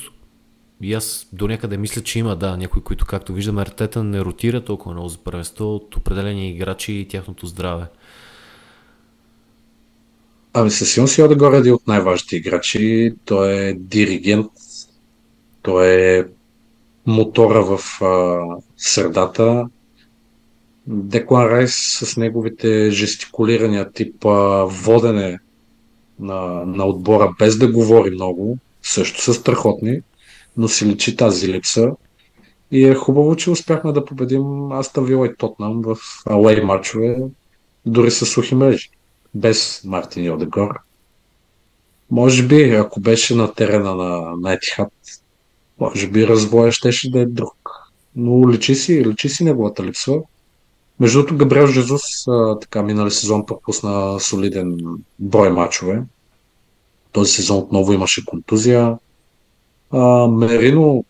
и аз до някъде мисля, че има, да, някои, които, както виждаме, Артета не ротира толкова много за първенство от определени играчи и тяхното здраве. Ами със сигурност си Одегор е един от най-важните играчи. Той е диригент, той е мотора в а, средата. Деклан Райс с неговите жестикулирания тип а, водене на, на отбора без да говори много, също са страхотни но си личи тази липса. И е хубаво, че успяхме да победим Аста Вила и Тотнам в алей матчове, дори с сухи мрежи, без Мартин и Одегор. Може би, ако беше на терена на, на Етихат, може би развоя щеше да е друг. Но личи си, личи си неговата липса. Между другото, Габриел Жезус така минали сезон пропусна солиден брой мачове. Този сезон отново имаше контузия. А, Мерино,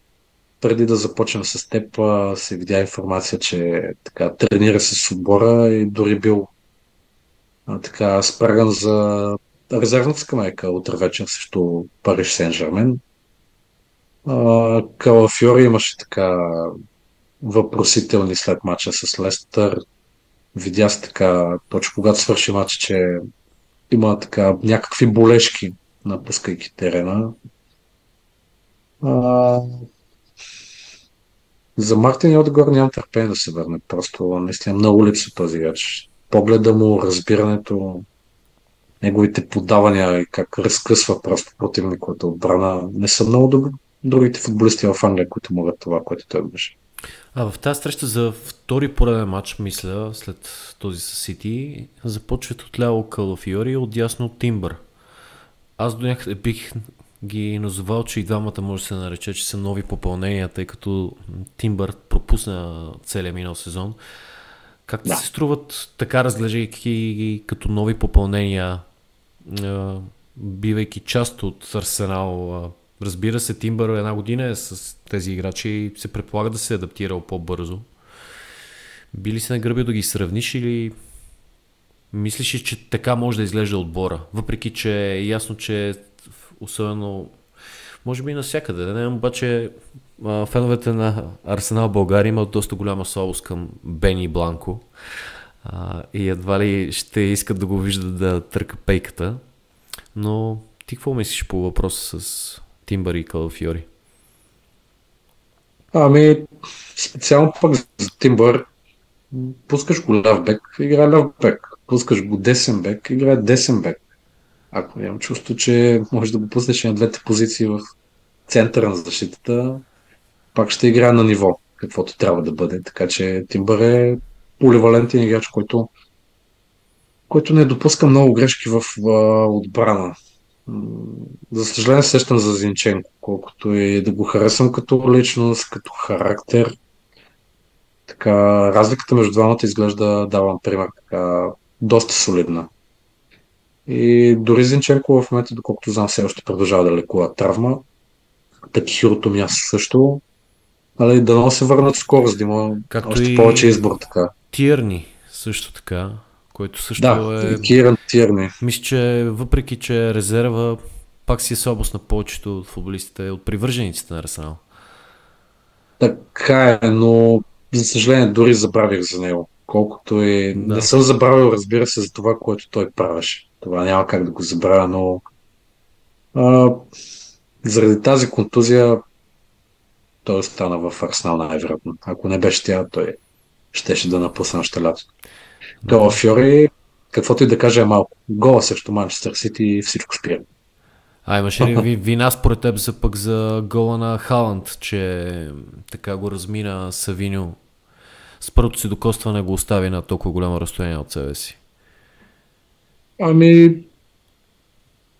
преди да започнем с теб, се видя информация, че така, тренира с отбора и дори бил а, така спраган за резервната скамейка утре вечер срещу Париж Сен-Жермен. Калафьори имаше така въпросителни след мача с Лестър. Видя се така, точно когато свърши мача, че има така някакви болешки, напускайки терена. А, за Мартин отгоре нямам търпение да се върне. Просто наистина много липсва този играч. Погледа му, разбирането, неговите подавания и как разкъсва просто противниковата отбрана не са много добри. Другите футболисти в Англия, които могат това, което той беше. А в тази среща за втори пореден матч, мисля, след този с Сити, започват от ляво Калафиори и от ясно Тимбър. Аз до някъде бих ги назовал, че и двамата може да се нарече, че са нови попълнения, тъй като Тимбър пропусна целия минал сезон. Как да. се струват така, разглеждайки ги като нови попълнения, бивайки част от Арсенал? Разбира се, Тимбър една година е с тези играчи и се предполага да се е адаптирал по-бързо. Би ли се нагръбил да ги сравниш или Мислиш ли, че така може да изглежда отбора? Въпреки, че е ясно, че особено може би навсякъде. Не, обаче феновете на Арсенал България имат доста голяма слабост към Бени Бланко а, и едва ли ще искат да го виждат да търка пейката. Но ти какво мислиш по въпроса с Тимбър и Калафиори? Ами, специално пък за Тимбър пускаш го ляв бек, играе ляв бек. Пускаш го десен бек, играе десен бек. Ако нямам чувство, че може да го пуснеш на двете позиции в центъра на защитата, пак ще играе на ниво, каквото трябва да бъде. Така че Тимбър е поливалентен играч, който, който не допуска много грешки в а, отбрана. За съжаление сещам за Зинченко, колкото и да го харесвам като личност, като характер. Така, разликата между двамата изглежда, давам пример, така, доста солидна. И дори Зинченко в момента, доколкото знам, все още продължава да лекува травма. Такихирото място също. Нали, да се върнат скоро, за да има Както още повече избор. Така. Тирни също така, който също да, е... Киран Тирни. Мисля, че въпреки, че резерва пак си е слабост на повечето от футболистите, от привържениците на Арсенал. Така е, но за съжаление дори забравих за него. Колкото и... Да. Не съм забравил, разбира се, за това, което той правеше. Това няма как да го забравя, но а, заради тази контузия той остана в Арсенал най-вероятно. Ако не беше тя, той щеше да напусне още лято. Гола Фьори, каквото и да каже е малко. Гола срещу Манчестър Сити и всичко спира. А имаше ли вина според теб за пък за гола на Халанд, че така го размина Савиньо с първото си докостване го остави на толкова голямо разстояние от себе си? Ами,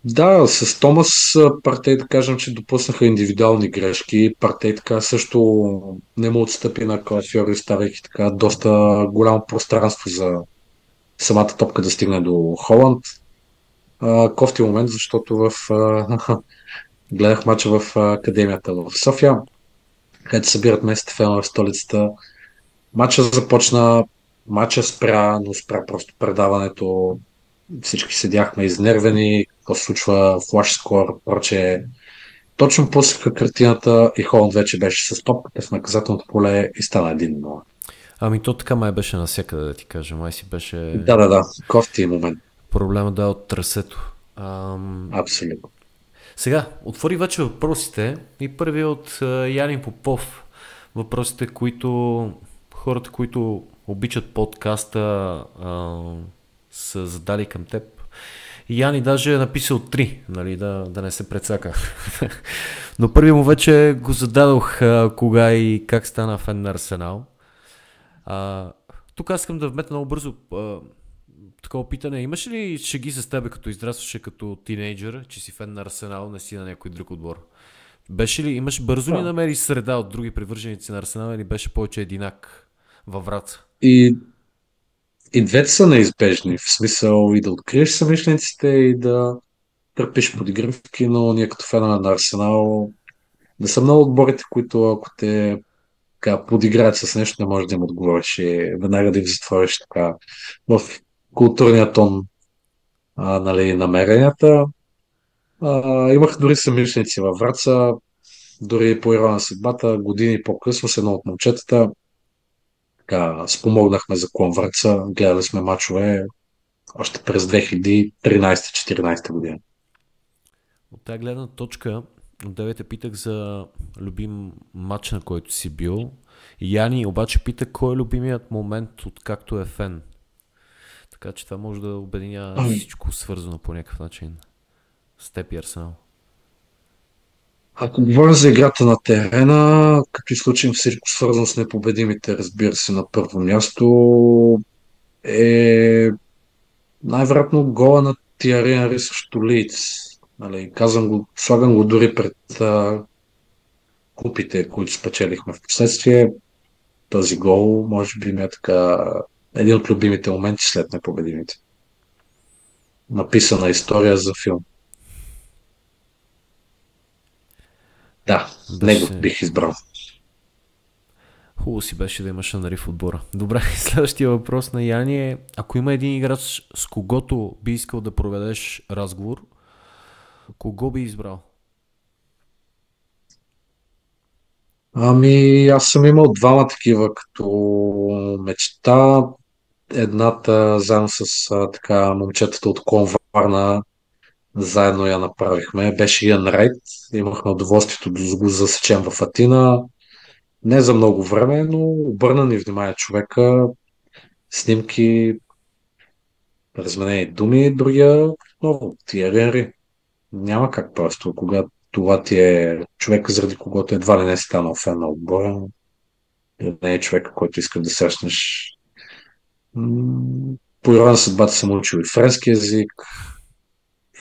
да, с Томас Партей да кажем, че допуснаха индивидуални грешки. Партей така също не му отстъпи на Калафиори, ставайки така доста голямо пространство за самата топка да стигне до Холанд. кофти момент, защото в, гледах мача в академията в София, където събират местите фенове в столицата. Мача започна, мача спря, но спря просто предаването всички седяхме изнервени, какво се случва, флаш скор, проче. Точно пуснаха картината и Холанд вече беше с топката в наказателното поле и стана един 0 Ами то така май беше насякъде, да ти кажа. Май си беше... Да, да, да. Кофти момент. Проблема да е от трасето. Ам... Абсолютно. Сега, отвори вече въпросите и първи от Яни Попов. Въпросите, които хората, които обичат подкаста, а, са задали към теб. И Яни даже е написал три, нали, да, да не се прецака. Но първи му вече го зададох а, кога и как стана фен на Арсенал. А, тук аз искам да вметна много бързо а, такова питане. Имаш ли шеги с тебе, като израстваше като тинейджър, че си фен на Арсенал, не си на някой друг отбор? Беше ли, имаш бързо ли намери среда от други привърженици на Арсенал или беше повече единак във врата? И и двете са неизбежни. В смисъл и да откриеш съмишлениците и да търпиш подигравки, но ние като фенове на Арсенал не са много отборите, които ако те така, подиграят с нещо, не можеш да им отговориш и веднага да им затвориш така в културния тон а, нали, намеренията. А, имах дори съмишленици във Враца, дори по ирония на съдбата, години по-късно с едно от момчетата, така, спомогнахме за Конвърца, гледали сме мачове още през 2013-2014 година. От тази гледна точка, отдеве те питах за любим матч, на който си бил. Яни обаче пита кой е любимият момент, откакто е фен. Така че това може да обединява ами. всичко свързано по някакъв начин с теб и Арсенал. Ако говорим за играта на терена, като изключим всичко свързано с непобедимите, разбира се, на първо място е най-вероятно гола на Тиари Анри срещу Лиц. Нали, казвам го, слагам го дори пред а, купите, които спечелихме в последствие. Този гол, може би, ми е така един от любимите моменти след непобедимите. Написана история за филм. Да, Беше... него бих избрал. Хубаво си беше да имаш Анари в отбора. Добре, следващия въпрос на Яни е, ако има един играч с когото би искал да проведеш разговор, кого би избрал? Ами, аз съм имал двама такива като мечта. Едната заедно с а, така момчетата от Клон Варна заедно я направихме. Беше Иан Райт. Имахме удоволствието да го засечем в Атина. Не за много време, но обърна ни внимание човека. Снимки, разменени думи, другия много. Тиери Енри. Няма как просто, когато това ти е човек, заради когото едва ли не си станал фен на отбора. Не е човека, който иска да срещнеш. По на съдбата съм учил и френски язик.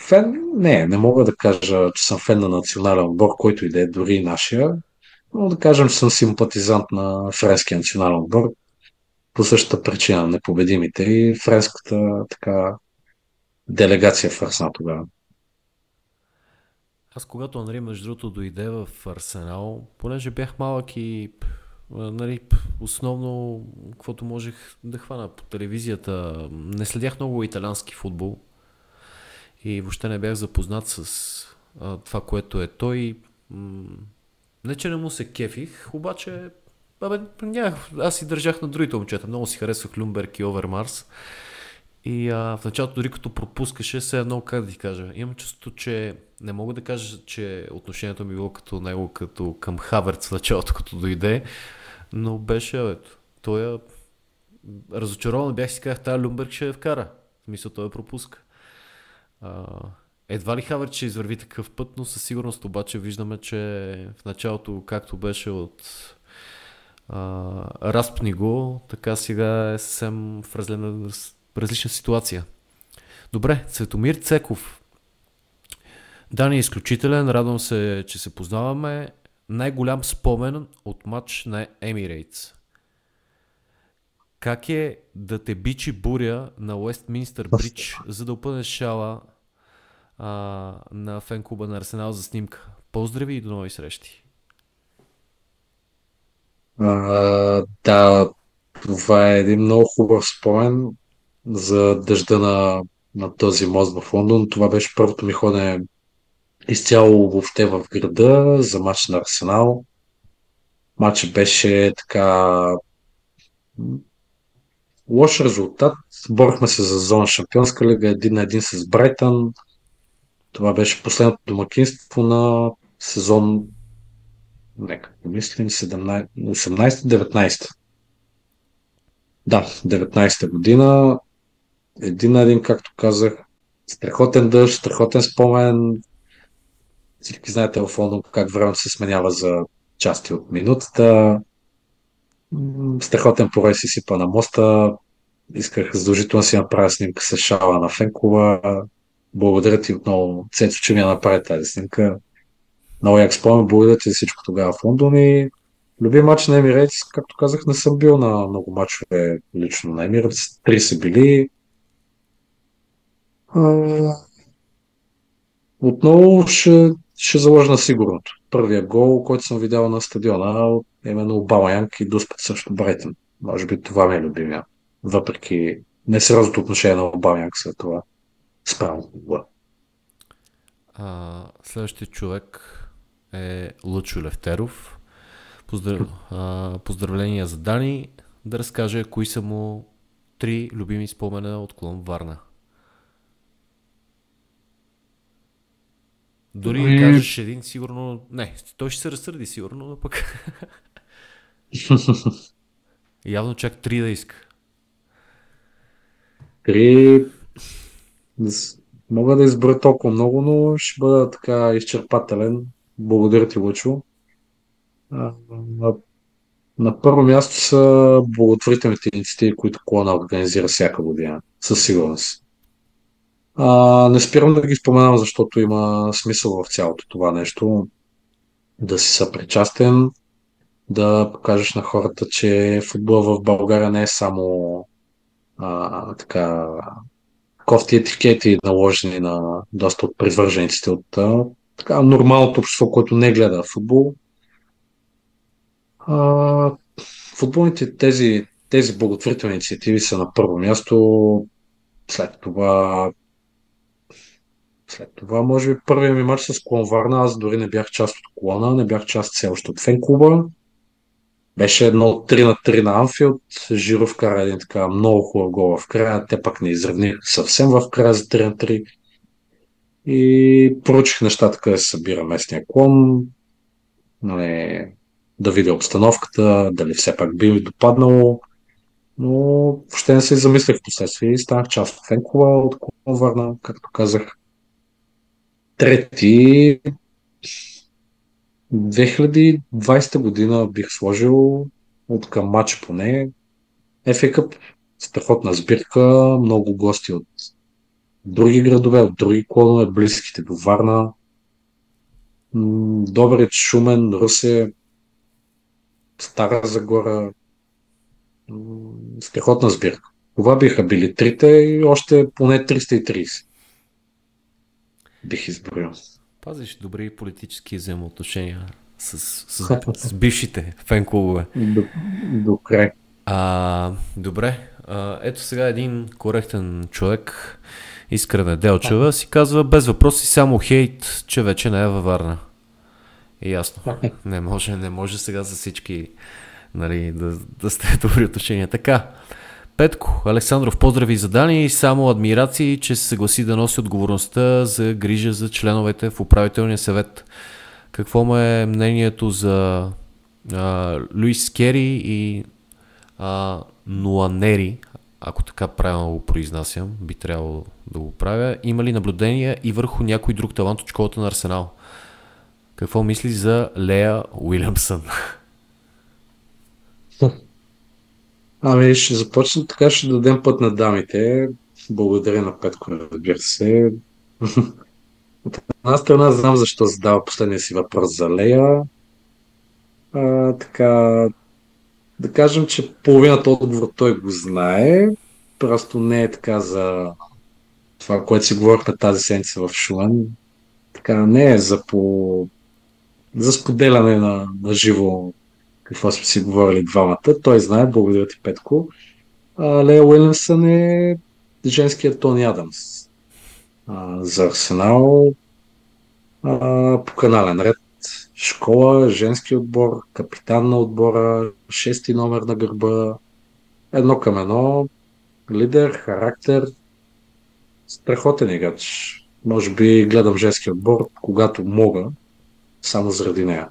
Фен? Не, не мога да кажа, че съм фен на национален отбор, който и да е, дори нашия. Но да кажем, че съм симпатизант на френския национален отбор. По същата причина, непобедимите и френската така делегация в Арсенал тогава. Аз когато Анри между другото дойде в Арсенал, понеже бях малък и нали, основно каквото можех да хвана по телевизията, не следях много италиански футбол и въобще не бях запознат с а, това, което е той. не, че не му се кефих, обаче Абе, нямах, аз си държах на другите момчета. Много си харесвах Люмберг и Овермарс. И а, в началото, дори като пропускаше, се едно, как да ти кажа, имам чувство, че не мога да кажа, че отношението ми било като него, като към Хаверц в началото, като дойде, но беше, ето, той е разочарован бях си казах, тази Люмберг ще я вкара. В смисъл, той я пропуска. Едва ли Хаверц ще извърви такъв път, но със сигурност обаче виждаме, че в началото, както беше от а, разпни го, така сега е съвсем в, разлена, в различна ситуация. Добре, Цветомир Цеков. Дани е изключителен, радвам се, че се познаваме. Най-голям спомен от матч на Емирейтс. Как е да те бичи буря на Уестминстър Бридж, за да опънеш шала а, на фен клуба на Арсенал за снимка? Поздрави и до нови срещи! А, да, това е един много хубав спомен за дъжда на, на този мост в Лондон. Това беше първото ми ходене изцяло въобще в града за матч на Арсенал. Матчът беше така лош резултат. Борихме се за зона Шампионска лига един на един с Брайтън. Това беше последното домакинство на сезон нека помислим 18-19. Да, 19-та година. Един на един, както казах. Страхотен дъжд, страхотен спомен. Всички знаете в Лондон как времето се сменява за части от минутата. Страхотен порой си сипа на моста. Исках задължително си направя снимка с шала на Фенкова. Благодаря ти отново, Цецо, че ми я направи тази снимка. Много як спомен, благодаря ти за всичко тогава в Лондон и любим матч на Емирейтс, както казах, не съм бил на много матчове лично на Емирейтс. Три са били. Отново ще, ще заложа на сигурното. Първия гол, който съм видял на стадиона, именно Обама Янг и Дуспът също Брайтън. Може би това ми е любимия. Въпреки несериозното отношение на Обама Янг след това. Справо. следващия човек е Лъчо Левтеров. Поздрав... а, поздравления за Дани. Да разкаже кои са му три любими спомена от клон Варна. Дори да кажеш един, сигурно... Не, той ще се разсърди сигурно, но пък... Явно чак три да иска. Три... Мога да изброя толкова много, но ще бъда така изчерпателен. Благодаря ти, Лъчо. На, на първо място са благотворителните инициативи, които клона организира всяка година. Със сигурност. А, не спирам да ги споменавам, защото има смисъл в цялото това нещо. Да си съпричастен, да покажеш на хората, че футбол в България не е само а, така кофти етикети, наложени на доста от привържениците от така, нормалното общество, което не гледа футбол. А, футболните тези, тези благотворителни инициативи са на първо място. След това след това, може би, първият ми матч с Клон Варна, аз дори не бях част от клона, не бях част все още от фен клуба. Беше едно 3 на 3 на Анфилд. Жиров вкара един така много хубав гол в края. Те пак не изравниха съвсем в края за 3 на 3. И проучих нещата, къде се събира местния клон. Нали, да видя обстановката, дали все пак би ми допаднало. Но въобще не се замислях в последствие и станах част от фенкова от Клон Варна, както казах. Трети 2020 година бих сложил от към матч поне. FA Cup, страхотна сбирка, много гости от други градове, от други клонове, близките до Варна. Добрич, Шумен, Русе, Стара Загора. Страхотна сбирка. Това биха били трите и още поне 330 бих изброил. Пазиш добри политически взаимоотношения с, с, с бившите фен-клубове. До, до край. А, добре. А, ето сега един коректен човек, Искрена Делчева, си казва без въпроси само хейт, че вече не е във Варна. И ясно. Не може, не може сега за всички нали, да, да сте добри отношения. Така. Петко, Александров, поздрави за Дани и само адмирации, че се съгласи да носи отговорността за грижа за членовете в управителния съвет. Какво му е мнението за а, Луис Кери и а, Нуанери, ако така правилно го произнасям, би трябвало да го правя. Има ли наблюдения и върху някой друг талант от школата на Арсенал? Какво мисли за Лея Уилямсън? Ами ще започна така, ще дадем път на дамите. Благодаря на Петко, разбира се. От една страна знам защо задава последния си въпрос за Лея. А, така, да кажем, че половината отговор той го знае. Просто не е така за това, което си говорихме тази седмица в Шуан. Така, не е за по... за споделяне на, на живо какво сме си говорили двамата. Той знае, благодаря ти, Петко. А, Лея Уилямсън е женският Тони Адамс. А, за Арсенал а, по канален ред. Школа, женски отбор, капитан на отбора, шести номер на гърба, едно към едно, лидер, характер, страхотен играч. Може би гледам женски отбор, когато мога, само заради нея.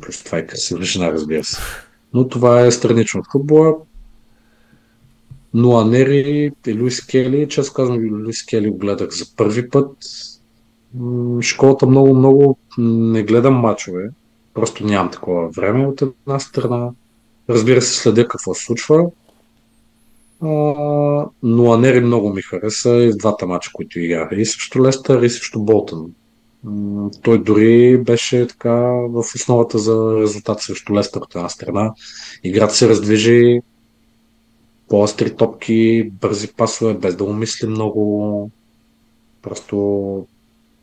Плюс това е жена, разбира се. Но това е странично от футбола. Но Анери и Луис Кели, често казвам, Луис Кели го гледах за първи път. Школата много, много не гледам мачове. Просто нямам такова време от една страна. Разбира се, следя какво се случва. Но Анери много ми хареса и двата мача, които играха. И срещу Лестър, и срещу Болтън. Той дори беше така в основата за резултат срещу Лестър от една страна. Играта се раздвижи по-остри топки, бързи пасове, без да умисли много. Просто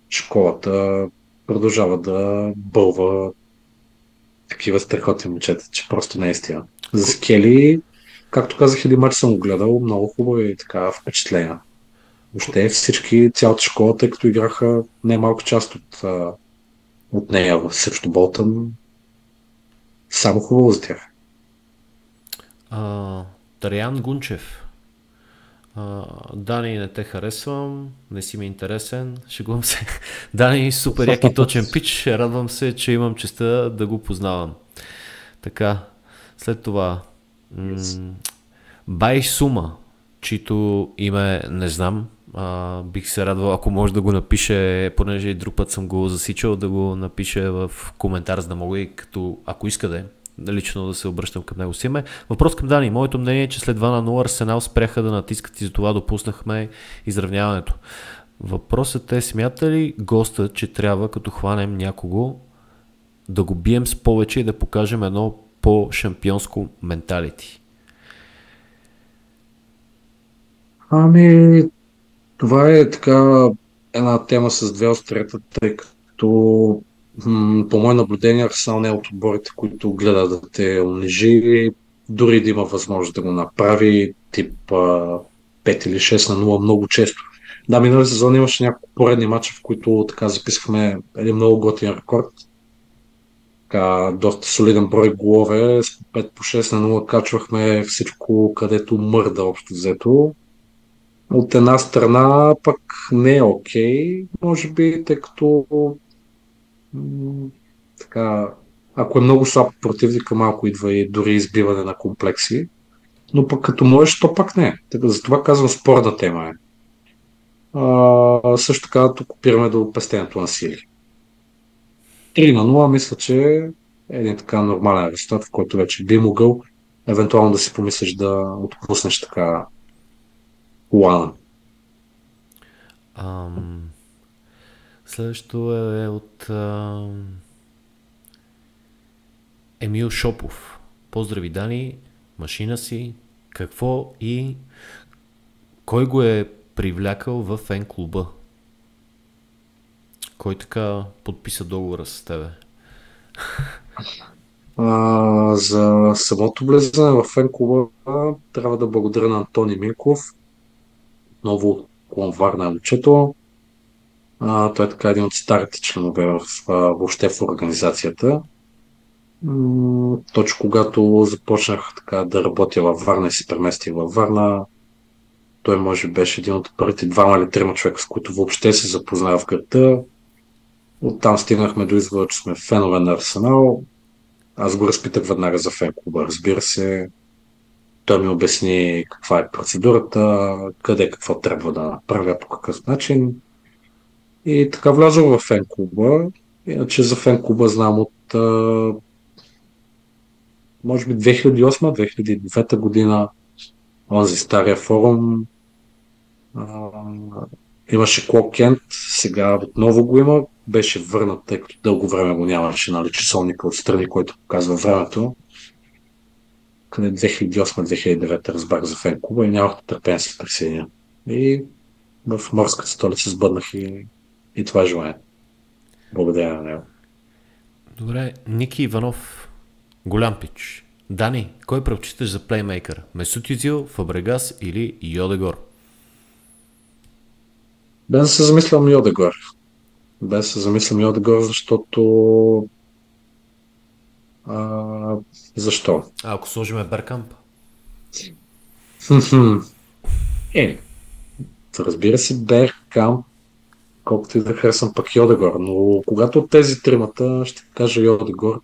школата продължава да бълва такива страхотни момчета, че просто не е стига. За Скели, както казах, един матч съм го гледал, много хубаво и така впечатление. Въобще всички, цялата школа, тъй като играха не малка част от, от нея срещу Болтън, само хубаво за тях. А, Тарян Гунчев. А, Дани, не те харесвам, не си ми интересен, шегувам се. Дани, супер яки точен пич, радвам се, че имам честа да го познавам. Така, след това, м- Бай Сума, чието име не знам, а, бих се радвал, ако може да го напише, понеже и друг път съм го засичал, да го напише в коментар, за да мога и като, ако иска да е, лично да се обръщам към него име. Въпрос към Дани. Моето мнение е, че след 2 на 0 Арсенал спряха да натискат и за това допуснахме изравняването. Въпросът е, смята ли госта, че трябва като хванем някого да го бием с повече и да покажем едно по-шампионско менталити? Ами, това е така една тема с две острета, тъй като по мое наблюдение, Арсенал не е от отборите, които гледа да те унижи, дори да има възможност да го направи, тип 5 или 6 на 0 много често. Да, минали сезон имаше няколко поредни матча, в които така записахме един много готин рекорд. Така, доста солиден брой голове, с 5 по 6 на 0 качвахме всичко, където мърда общо взето. От една страна пък не е окей, okay, може би, тъй като така, ако е много слаб противника, малко идва и дори избиване на комплекси. Но пък като можеш, то пак не. Затова казвам спорна тема е. А, също така тук опираме до пестенето на сили. 3 на 0 мисля, че е един така нормален резултат, в който вече би могъл евентуално да си помислиш да отпуснеш така плана. Um, следващото е от uh, Емил Шопов. Поздрави, Дани, машина си, какво и кой го е привлякал в фен клуба? Кой така подписа договора с тебе? А, за самото влезане в фен клуба трябва да благодаря на Антони Минков, ново клон Варна е момчето. А, той е така един от старите членове в, а, въобще в организацията. Точно когато започнах така да работя във Варна и се преместих във Варна, той може беше един от първите двама или трима човека, с които въобще се запознава в града. Оттам стигнахме до извода, че сме фенове на Арсенал. Аз го разпитах веднага за фен клуба, разбира се. Той ми обясни каква е процедурата, къде какво трябва да направя, по какъв начин. И така влязох в фен клуба. Иначе за фен клуба знам от може би 2008-2009 година онзи стария форум имаше Клок Кент, сега отново го има, беше върнат, тъй като дълго време го нямаше, нали, часовника отстрани, който показва времето. Къде 2008-2009 разбрах за фен клуба и нямах търпение да се присъединя. И в морската столица сбъднах и, и това желание. Благодаря на него. Добре, Ники Иванов, голям пич. Дани, кой предпочиташ за плеймейкър? Месут Юзил, Фабрегас или Йодегор? Без да се замислям Йодегор. Без да се замислям Йодегор, защото... А, защо? А ако сложиме Беркамп? е, разбира се, Беркамп, колкото и да харесвам пък Йодегор, но когато от тези тримата ще кажа Йодегор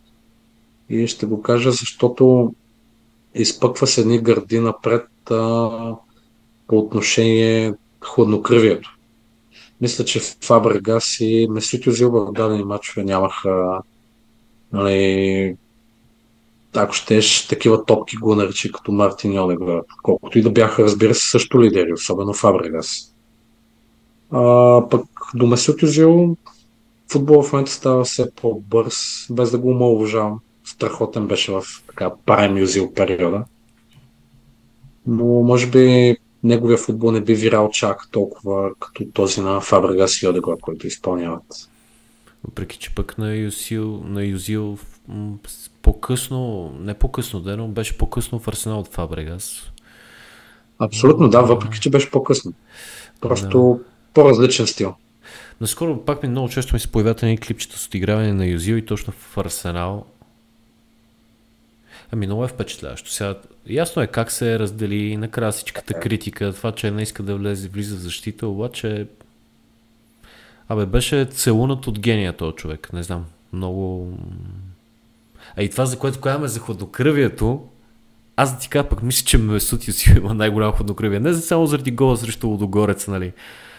и ще го кажа, защото изпъква се едни гърди напред а, по отношение хладнокръвието. Мисля, че Фабрегас и Месит Юзил в дадени матчове нямаха нали, ако щеш, такива топки го наречи като Мартин Йонега, колкото и да бяха, разбира се, също лидери, особено Фабрегас. А, пък до Месут Юзил футбол в момента става все по-бърз, без да го омалуважавам. Страхотен беше в така прайм Юзил периода. Но може би неговия футбол не би вирал чак толкова като този на Фабрегас и Одегор, който изпълняват. Въпреки, че пък на Юзил, на Юзил по-късно, не по-късно, да, но беше по-късно в Арсенал от Фабрегас. Абсолютно, да, въпреки, че беше по-късно. Просто да. по-различен стил. Наскоро пак ми много често ми се появят едни клипчета с отиграване на Юзил и точно в Арсенал. Ами много е впечатляващо. Сега, ясно е как се раздели накрая всичката критика, това, че не иска да влезе, влиза в защита, обаче Абе, беше целунат от гения този човек, не знам. Много... А и това, за което казваме за хладнокръвието, аз да ти кажа, пък мисля, че Месут си има най-голямо хладнокръвие. Не само заради гола срещу Лодогорец, нали.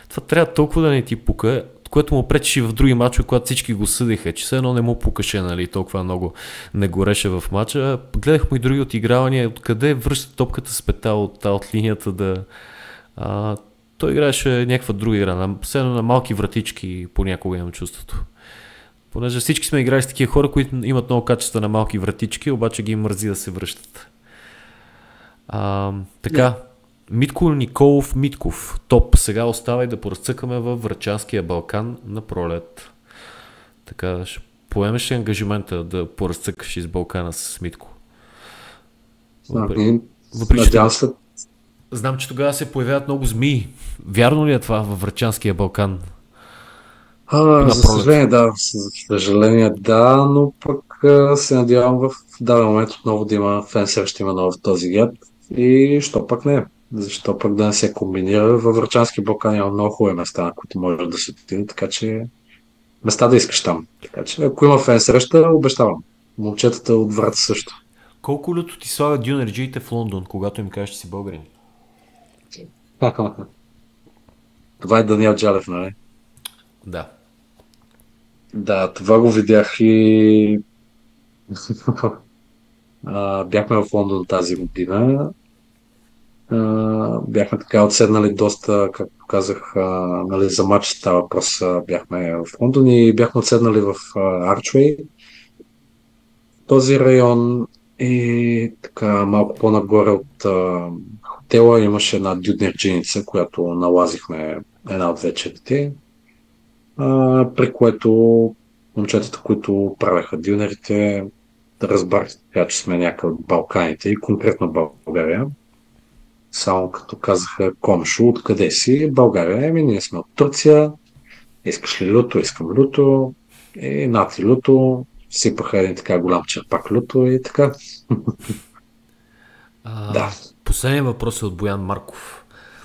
Това трябва толкова да не ти пука, което му пречи в други мачове, когато всички го съдиха, че все едно не му пукаше, нали, толкова много не гореше в мача. Гледах му и други отигравания, откъде връща топката с петал от, от линията да... А, той играеше някаква друга игра, на, все на малки вратички понякога имам чувството. Понеже всички сме играли с такива хора, които имат много качества на малки вратички, обаче ги мързи да се връщат. А, така, yeah. Митко Николов Митков, топ. Сега остава и да поразцъкаме във Врачанския Балкан на пролет. Така ще поемеш ли ангажимента да поразцъкаш из Балкана с Митко? Въпреки, Въпреки че се. Знам, че тогава се появяват много змии. Вярно ли е това във Врачанския Балкан? А, за съжаление, да. За съжаление, да, но пък се надявам в даден момент отново да има фен среща има в този гет. И що пък не? Защо пък да не се комбинира? Във Врачански Балкан има много хубави места, на които може да се отиде, така че места да искаш там. Така че ако има фен среща, обещавам. Момчетата от врата също. Колко люто ти слага дюнерджиите в Лондон, когато им кажеш, че си българин? Това е Даниел Джалев, нали? Да. Да, това го видях и бяхме в Лондон тази година. бяхме така отседнали доста, както казах, нали, за матч става въпрос. Бяхме в Лондон и бяхме отседнали в Арчвей. Този район и така малко по-нагоре от а, хотела имаше една дюднерджиница, която налазихме една от вечерите, а, при което момчетата, които правеха дюнерите, да разбрах, че сме някъде от Балканите и конкретно България. Само като казаха Комшо, откъде си? България. Еми, ние сме от Турция. Искаш ли люто? Искам люто. И нати люто сипаха един така голям черпак люто и така. А, да. Последният въпрос е от Боян Марков.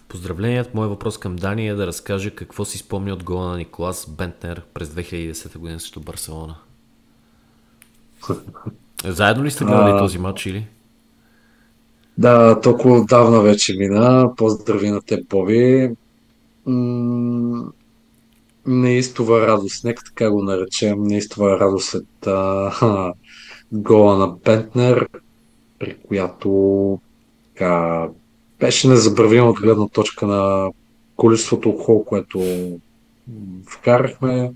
Поздравленият, мой въпрос към Дани е да разкаже какво си спомня от гола на Николас Бентнер през 2010 година срещу Барселона. Заедно ли сте гледали а... този матч или? Да, толкова отдавна вече мина. Поздрави на те, Боби. М- неистова радост, нека така го наречем, неистова радост след а, гола на Бентнер, при която така, беше незабравима от гледна точка на количеството хол, което вкарахме.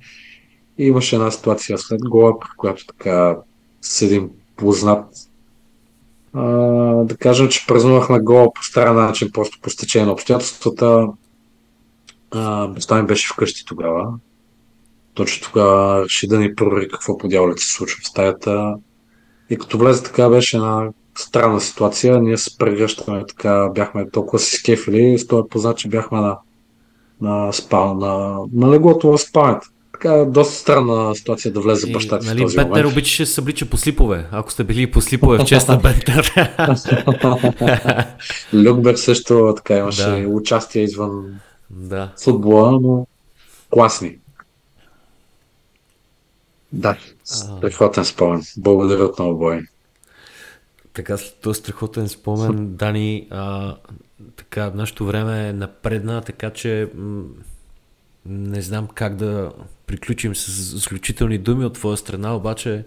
И имаше една ситуация след гола, при която така с един познат а, да кажем, че празнувахме гола по стара начин, просто по стечение на обстоятелствата. баща ми беше вкъщи тогава. Точно тогава реши да ни провери какво по дяволите се случва в стаята. И като влезе така беше една странна ситуация. Ние се прегръщаме така, бяхме толкова си скефили, с това познат, че бяхме на, на спал, на, на леглото в спалнята. Така, доста странна ситуация да влезе баща ти нали, в този Бентер момент. обичаше да се съблича по слипове, ако сте били по слипове в чест на Бентер. Люкбер също така имаше да. участие извън да. футбола, но класни. Да, страхотен спомен. Благодаря отново, Бой. Така, след този страхотен спомен, Дани, а, така, нашето време е напредна, така че м- не знам как да приключим с заключителни думи от твоя страна, обаче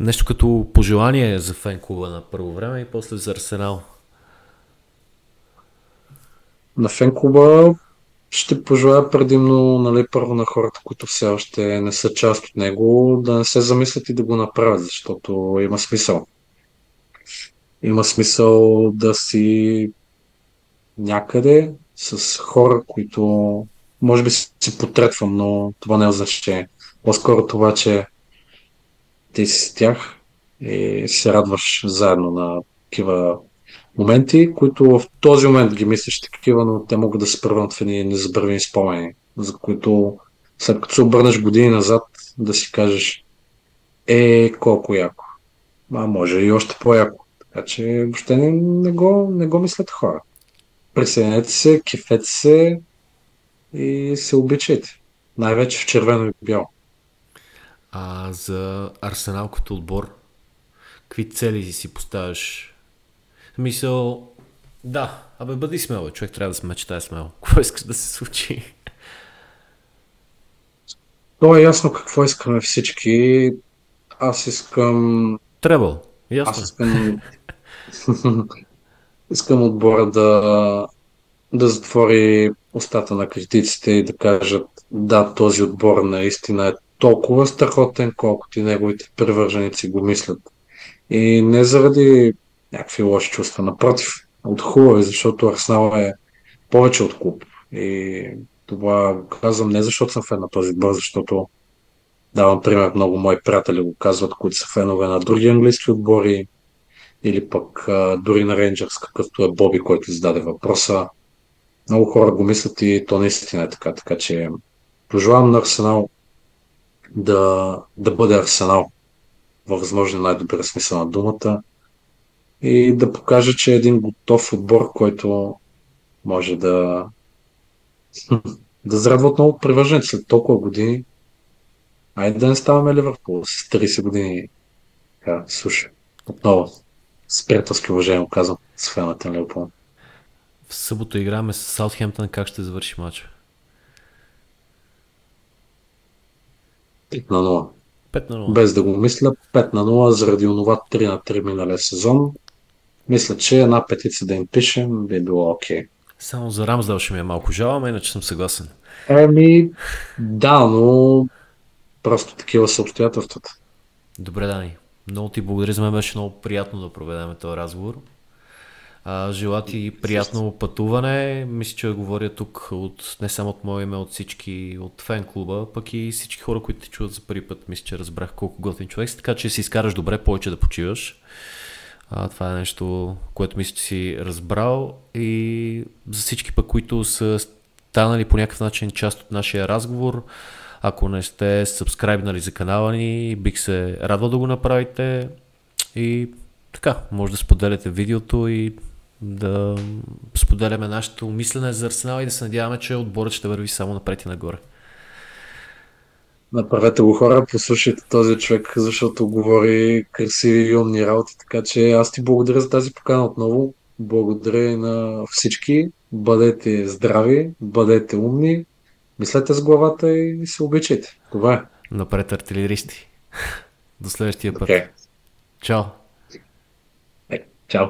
нещо като пожелание за фен клуба на първо време и после за Арсенал. На фен клуба ще пожелая предимно нали, първо на хората, които все още не са част от него, да не се замислят и да го направят, защото има смисъл. Има смисъл да си някъде с хора, които може би си потретвам, но това не е значение. По-скоро това, че ти си с тях и се радваш заедно на такива моменти, които в този момент ги мислиш такива, но те могат да се превърнат в едни незабравими спомени, за които след като се обърнеш години назад, да си кажеш е, колко яко. А може и още по-яко. Така че въобще не, не, го, не го мислят хора. Присъединете се, кефете се и се обичайте. Най-вече в червено и бяло. А за Арсенал като отбор, какви цели си поставяш Мисъл, да, абе бъди смел, бе. човек трябва да се мечтае смело. Какво искаш да се случи? То е ясно какво искаме всички. Аз искам... Требъл, ясно. Аз искам... искам отбора да, да затвори устата на критиците и да кажат да, този отбор наистина е толкова страхотен, колкото и неговите привърженици го мислят. И не заради някакви лоши чувства. Напротив, от хубави, защото Арсенал е повече от клуб. И това казвам не защото съм фен на този отбор, защото Давам пример, много мои приятели го казват, които са фенове на други английски отбори, или пък а, дори на Рейнджърс, какъвто е Боби, който зададе въпроса. Много хора го мислят и то наистина е така, така че пожелавам на Арсенал да, да бъде Арсенал във възможно най-добрия смисъл на думата и да покаже, че е един готов отбор, който може да да зарадва отново привърженици след толкова години. Айде да не ставаме Ливърпул с 30 години. Така, слушай, отново, с приятелски уважение казвам, с фената на Ливърпул. В събота играме с Саутхемптън. Как ще завърши матча? 5 на 0. 5 на 0. Без да го мисля, 5 на 0 заради онова 3 на 3 миналия сезон. Мисля, че една петица да им пишем би било окей. Okay. Само за Рамсдал ще ми е малко жаламе, иначе съм съгласен. Еми, да, но просто такива са обстоятелствата. Добре, Дани. Много ти благодаря, за мен беше много приятно да проведем този разговор. А, желая ти приятно пътуване. Мисля, че говоря тук от, не само от мое име, от всички от фен клуба, пък и всички хора, които те чуват за първи път. Мисля, че разбрах колко готин човек си, така че си изкараш добре, повече да почиваш. А, това е нещо, което мисля, че си разбрал и за всички пък, които са станали по някакъв начин част от нашия разговор, ако не сте сабскрайбнали за канала ни, бих се радвал да го направите и така, може да споделяте видеото и да споделяме нашето мислене за Арсенал и да се надяваме, че отборът ще върви само напред и нагоре. Направете го хора, послушайте този човек, защото говори красиви и умни работи, така че аз ти благодаря за тази покана отново. Благодаря и на всички. Бъдете здрави, бъдете умни, мислете с главата и се обичайте. Това е. Напред артилеристи. До следващия път. Okay. Чао. Е, чао.